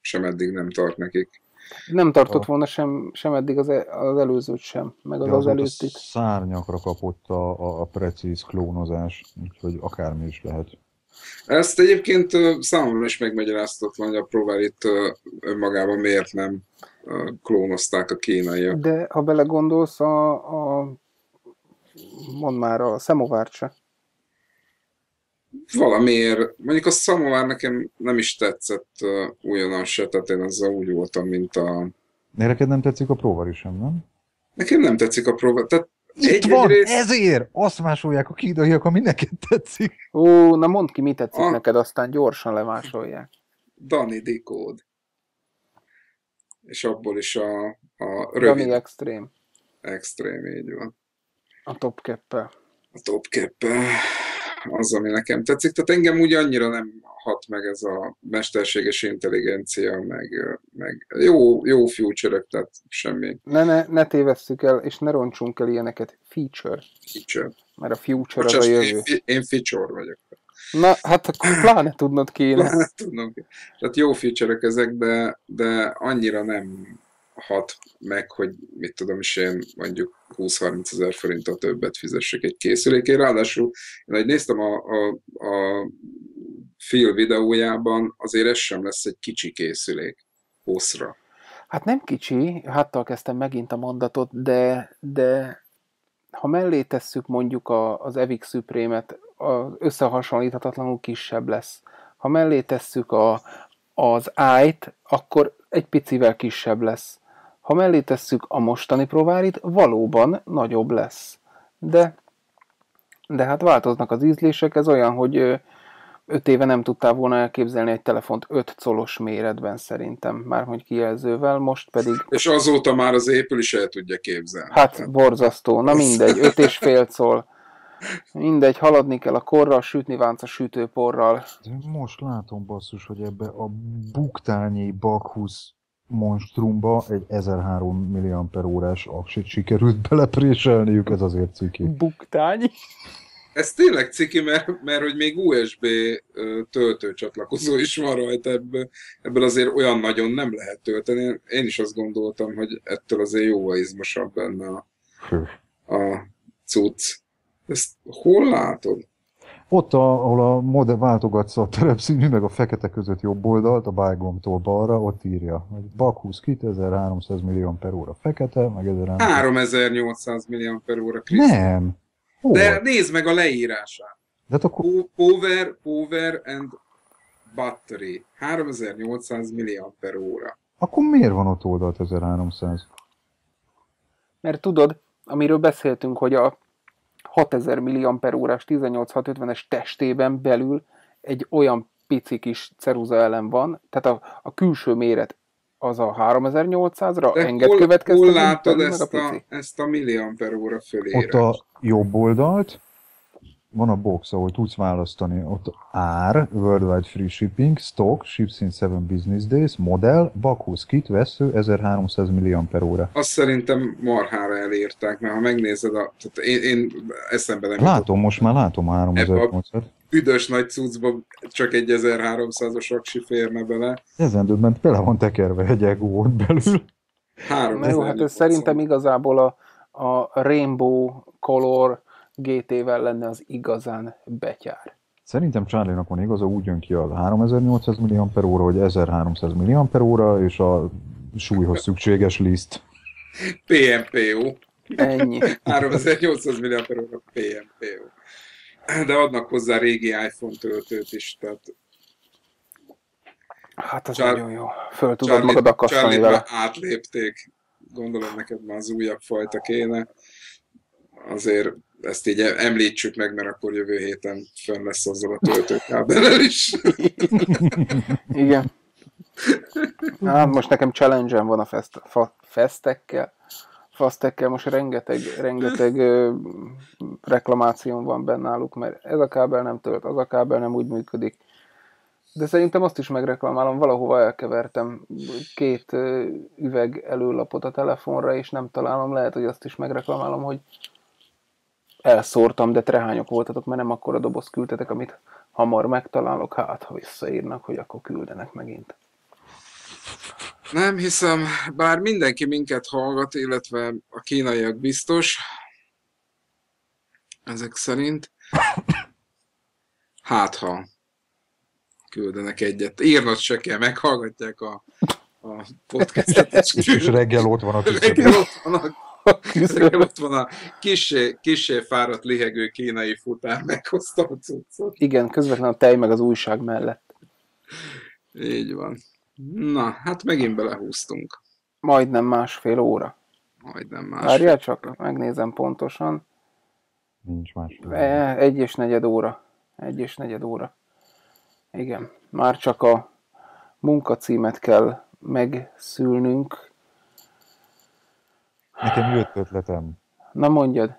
sem eddig nem tart nekik. Nem tartott Ah. volna sem, sem eddig az, e- az előzőt sem, meg az De az előttit. szárnyakra kapott a, a, a precíz klónozás, úgyhogy akármi is lehet. Ezt egyébként számomra is megmagyaráztatlan, hogy a provárit ö, önmagában miért nem klónozták a kínaiak. De ha belegondolsz, a, a mond már a szemovárt se. Valamiért, mondjuk a szamovár nekem nem is tetszett uh, újonnan se, tehát én azzal úgy voltam, mint a... Neked nem tetszik a próbari sem, nem? Nekem nem tetszik a próba, tehát Itt Egy-egy van, rész- ezért! Azt másolják a kínaiak, ami neked tetszik. Ó, na mondd ki, mi tetszik Ah. neked, aztán gyorsan lemásolják. Dani Decode. És abból is a, a Rövid. Dani Extreme, extrém, így van. a top keppel. A top cap az, ami nekem tetszik. Tehát engem úgy annyira nem hat meg ez a mesterséges intelligencia, meg, meg jó, jó future tehát semmi Ne, ne, ne tévesszük el, és ne roncsunk el ilyeneket. Feature, feature. mert a future az Bocsáss, a én, jövő. fi- én feature vagyok. Na, hát akkor pláne tudnod kéne. Tudom. Tehát jó feature ezek, de, de annyira nem hat meg, hogy mit tudom is én mondjuk 20-30 ezer forinttal többet fizessek egy készülékért. Ráadásul én egy néztem a, a, a Phil videójában, azért ez sem lesz egy kicsi készülék hosszra. Hát nem kicsi, háttal kezdtem megint a mondatot, de, de ha mellé tesszük mondjuk a, az Evic Supreme-et, összehasonlíthatatlanul kisebb lesz. Ha mellé tesszük a, az i-t, akkor egy picivel kisebb lesz. Ha mellé tesszük a mostani provárit, valóban nagyobb lesz. De, de hát változnak az ízlések, ez olyan, hogy ö, öt éve nem tudtál volna elképzelni egy telefont 5 colos méretben szerintem, márhogy kijelzővel, most pedig És azóta már az Apple is el tudja képzelni. Hát borzasztó, na mindegy, öt és fél col. Mindegy, haladni kell a korral, sütni vánc a sütőporral. De most látom basszus, hogy ebbe a buktányi Bakhusz monstrumba egy 1003 mAh aksit sikerült belepréselniük, ez azért ciki. Buktány. Ez tényleg ciki, mert, mert hogy még USB töltőcsatlakozó is van rajta ebből, ebből azért olyan nagyon nem lehet tölteni. Én is azt gondoltam, hogy ettől azért jóval izmosabb benne a, a cucc. Ezt hol látod? Ott, a, ahol a modell váltogatsz a terepszínű, meg a fekete között jobb oldalt, a bájgomtól balra, ott írja, hogy Bakhusz kit 1300 millió per óra fekete, meg 1300... 3800 mAh Krisztus. Nem! Hol? De nézd meg a leírását. De hát akkor Po- Power, power and battery. 3800 mAh óra. Akkor miért van ott oldalt 1300? Mert tudod, amiről beszéltünk, hogy a 6000 mAh-órás 18650-es testében belül egy olyan pici kis ceruza elem van, tehát a, a külső méret az a 3800-ra De enged hol, hol következtetni, látod belül meg ezt a a, pici. ezt a milliampere óra Ott fölére? a jobb oldalt van a box, ahol tudsz választani. Ott ár, Worldwide Free Shipping, Stock, Ships in 7 Business Days, Modell, Bakhusz kit, vesző, 1300 mAh. Azt szerintem marhára elírták, mert ha megnézed, a, tehát én, én eszembe nem Látom, most már látom a 3800 üdös nagy cuccba csak egy 1300-as aksi férne bele. Ezen döbbent, bele van tekerve egy ego ott belül. Na jó, hát ez 3800. szerintem igazából a, a Rainbow Color GT-vel lenne az igazán betyár. Szerintem Charlie-nak van igaza, úgy jön ki a 3800 mAh, vagy 1300 mAh, és a súlyhoz szükséges liszt. PMPO. Ennyi. 3800 mAh PMPO. De adnak hozzá régi iPhone töltőt is, tehát Hát az Csár- nagyon jó. Föl tudod Charlie- magad akasztani Charlie-t vele. átlépték. Gondolom neked már az újabb fajta kéne. Azért ezt így említsük meg, mert akkor jövő héten fönn lesz azzal a töltőkábellel is. Igen. Hát most nekem challenge van a fest, fa, festekkel. Fastekkel most rengeteg, rengeteg ö, reklamáción van bennáluk, mert ez a kábel nem tölt, az a kábel nem úgy működik. De szerintem azt is megreklamálom, valahova elkevertem két üveg előlapot a telefonra, és nem találom, lehet, hogy azt is megreklamálom, hogy elszórtam, de trehányok voltatok, mert nem akkora dobozt küldtetek, amit hamar megtalálok, hát ha visszaírnak, hogy akkor küldenek megint. Nem hiszem, bár mindenki minket hallgat, illetve a kínaiak biztos, ezek szerint. Hát, ha küldenek egyet. Írnod se kell, meghallgatják a, a podcastet. És reggel ott van a Reggel küszöbön. ott van a Reggel ott van a kissé, kissé fáradt lihegő kínai futár, meghozta a cuccot. Igen, közvetlen a tej meg az újság mellett. Így van. Na, hát megint belehúztunk. Majdnem másfél óra. Majdnem más. Várjál csak, megnézem pontosan. Nincs más. E, Egy és negyed óra. Egy és negyed óra. Igen. Már csak a munkacímet kell megszülnünk. Nekem jött ötletem. Na mondjad.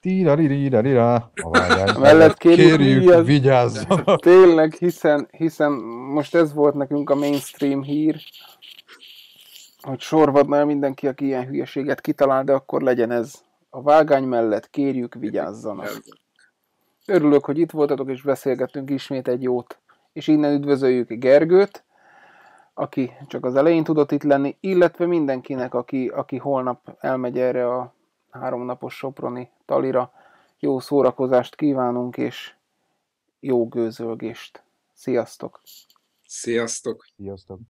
Tíraririra, a vágány. Mellett kérjük, vigyázz- vigyázzanak. Tényleg, hiszen, hiszen most ez volt nekünk a mainstream hír, hogy sorvadna el mindenki, aki ilyen hülyeséget kitalál, de akkor legyen ez. A vágány mellett kérjük, vigyázzanak. Örülök, hogy itt voltatok, és beszélgettünk ismét egy jót. És innen üdvözöljük Gergőt, aki csak az elején tudott itt lenni, illetve mindenkinek, aki, aki holnap elmegy erre a háromnapos Soproni talira. Jó szórakozást kívánunk, és jó gőzölgést. Sziasztok! Sziasztok! Sziasztok.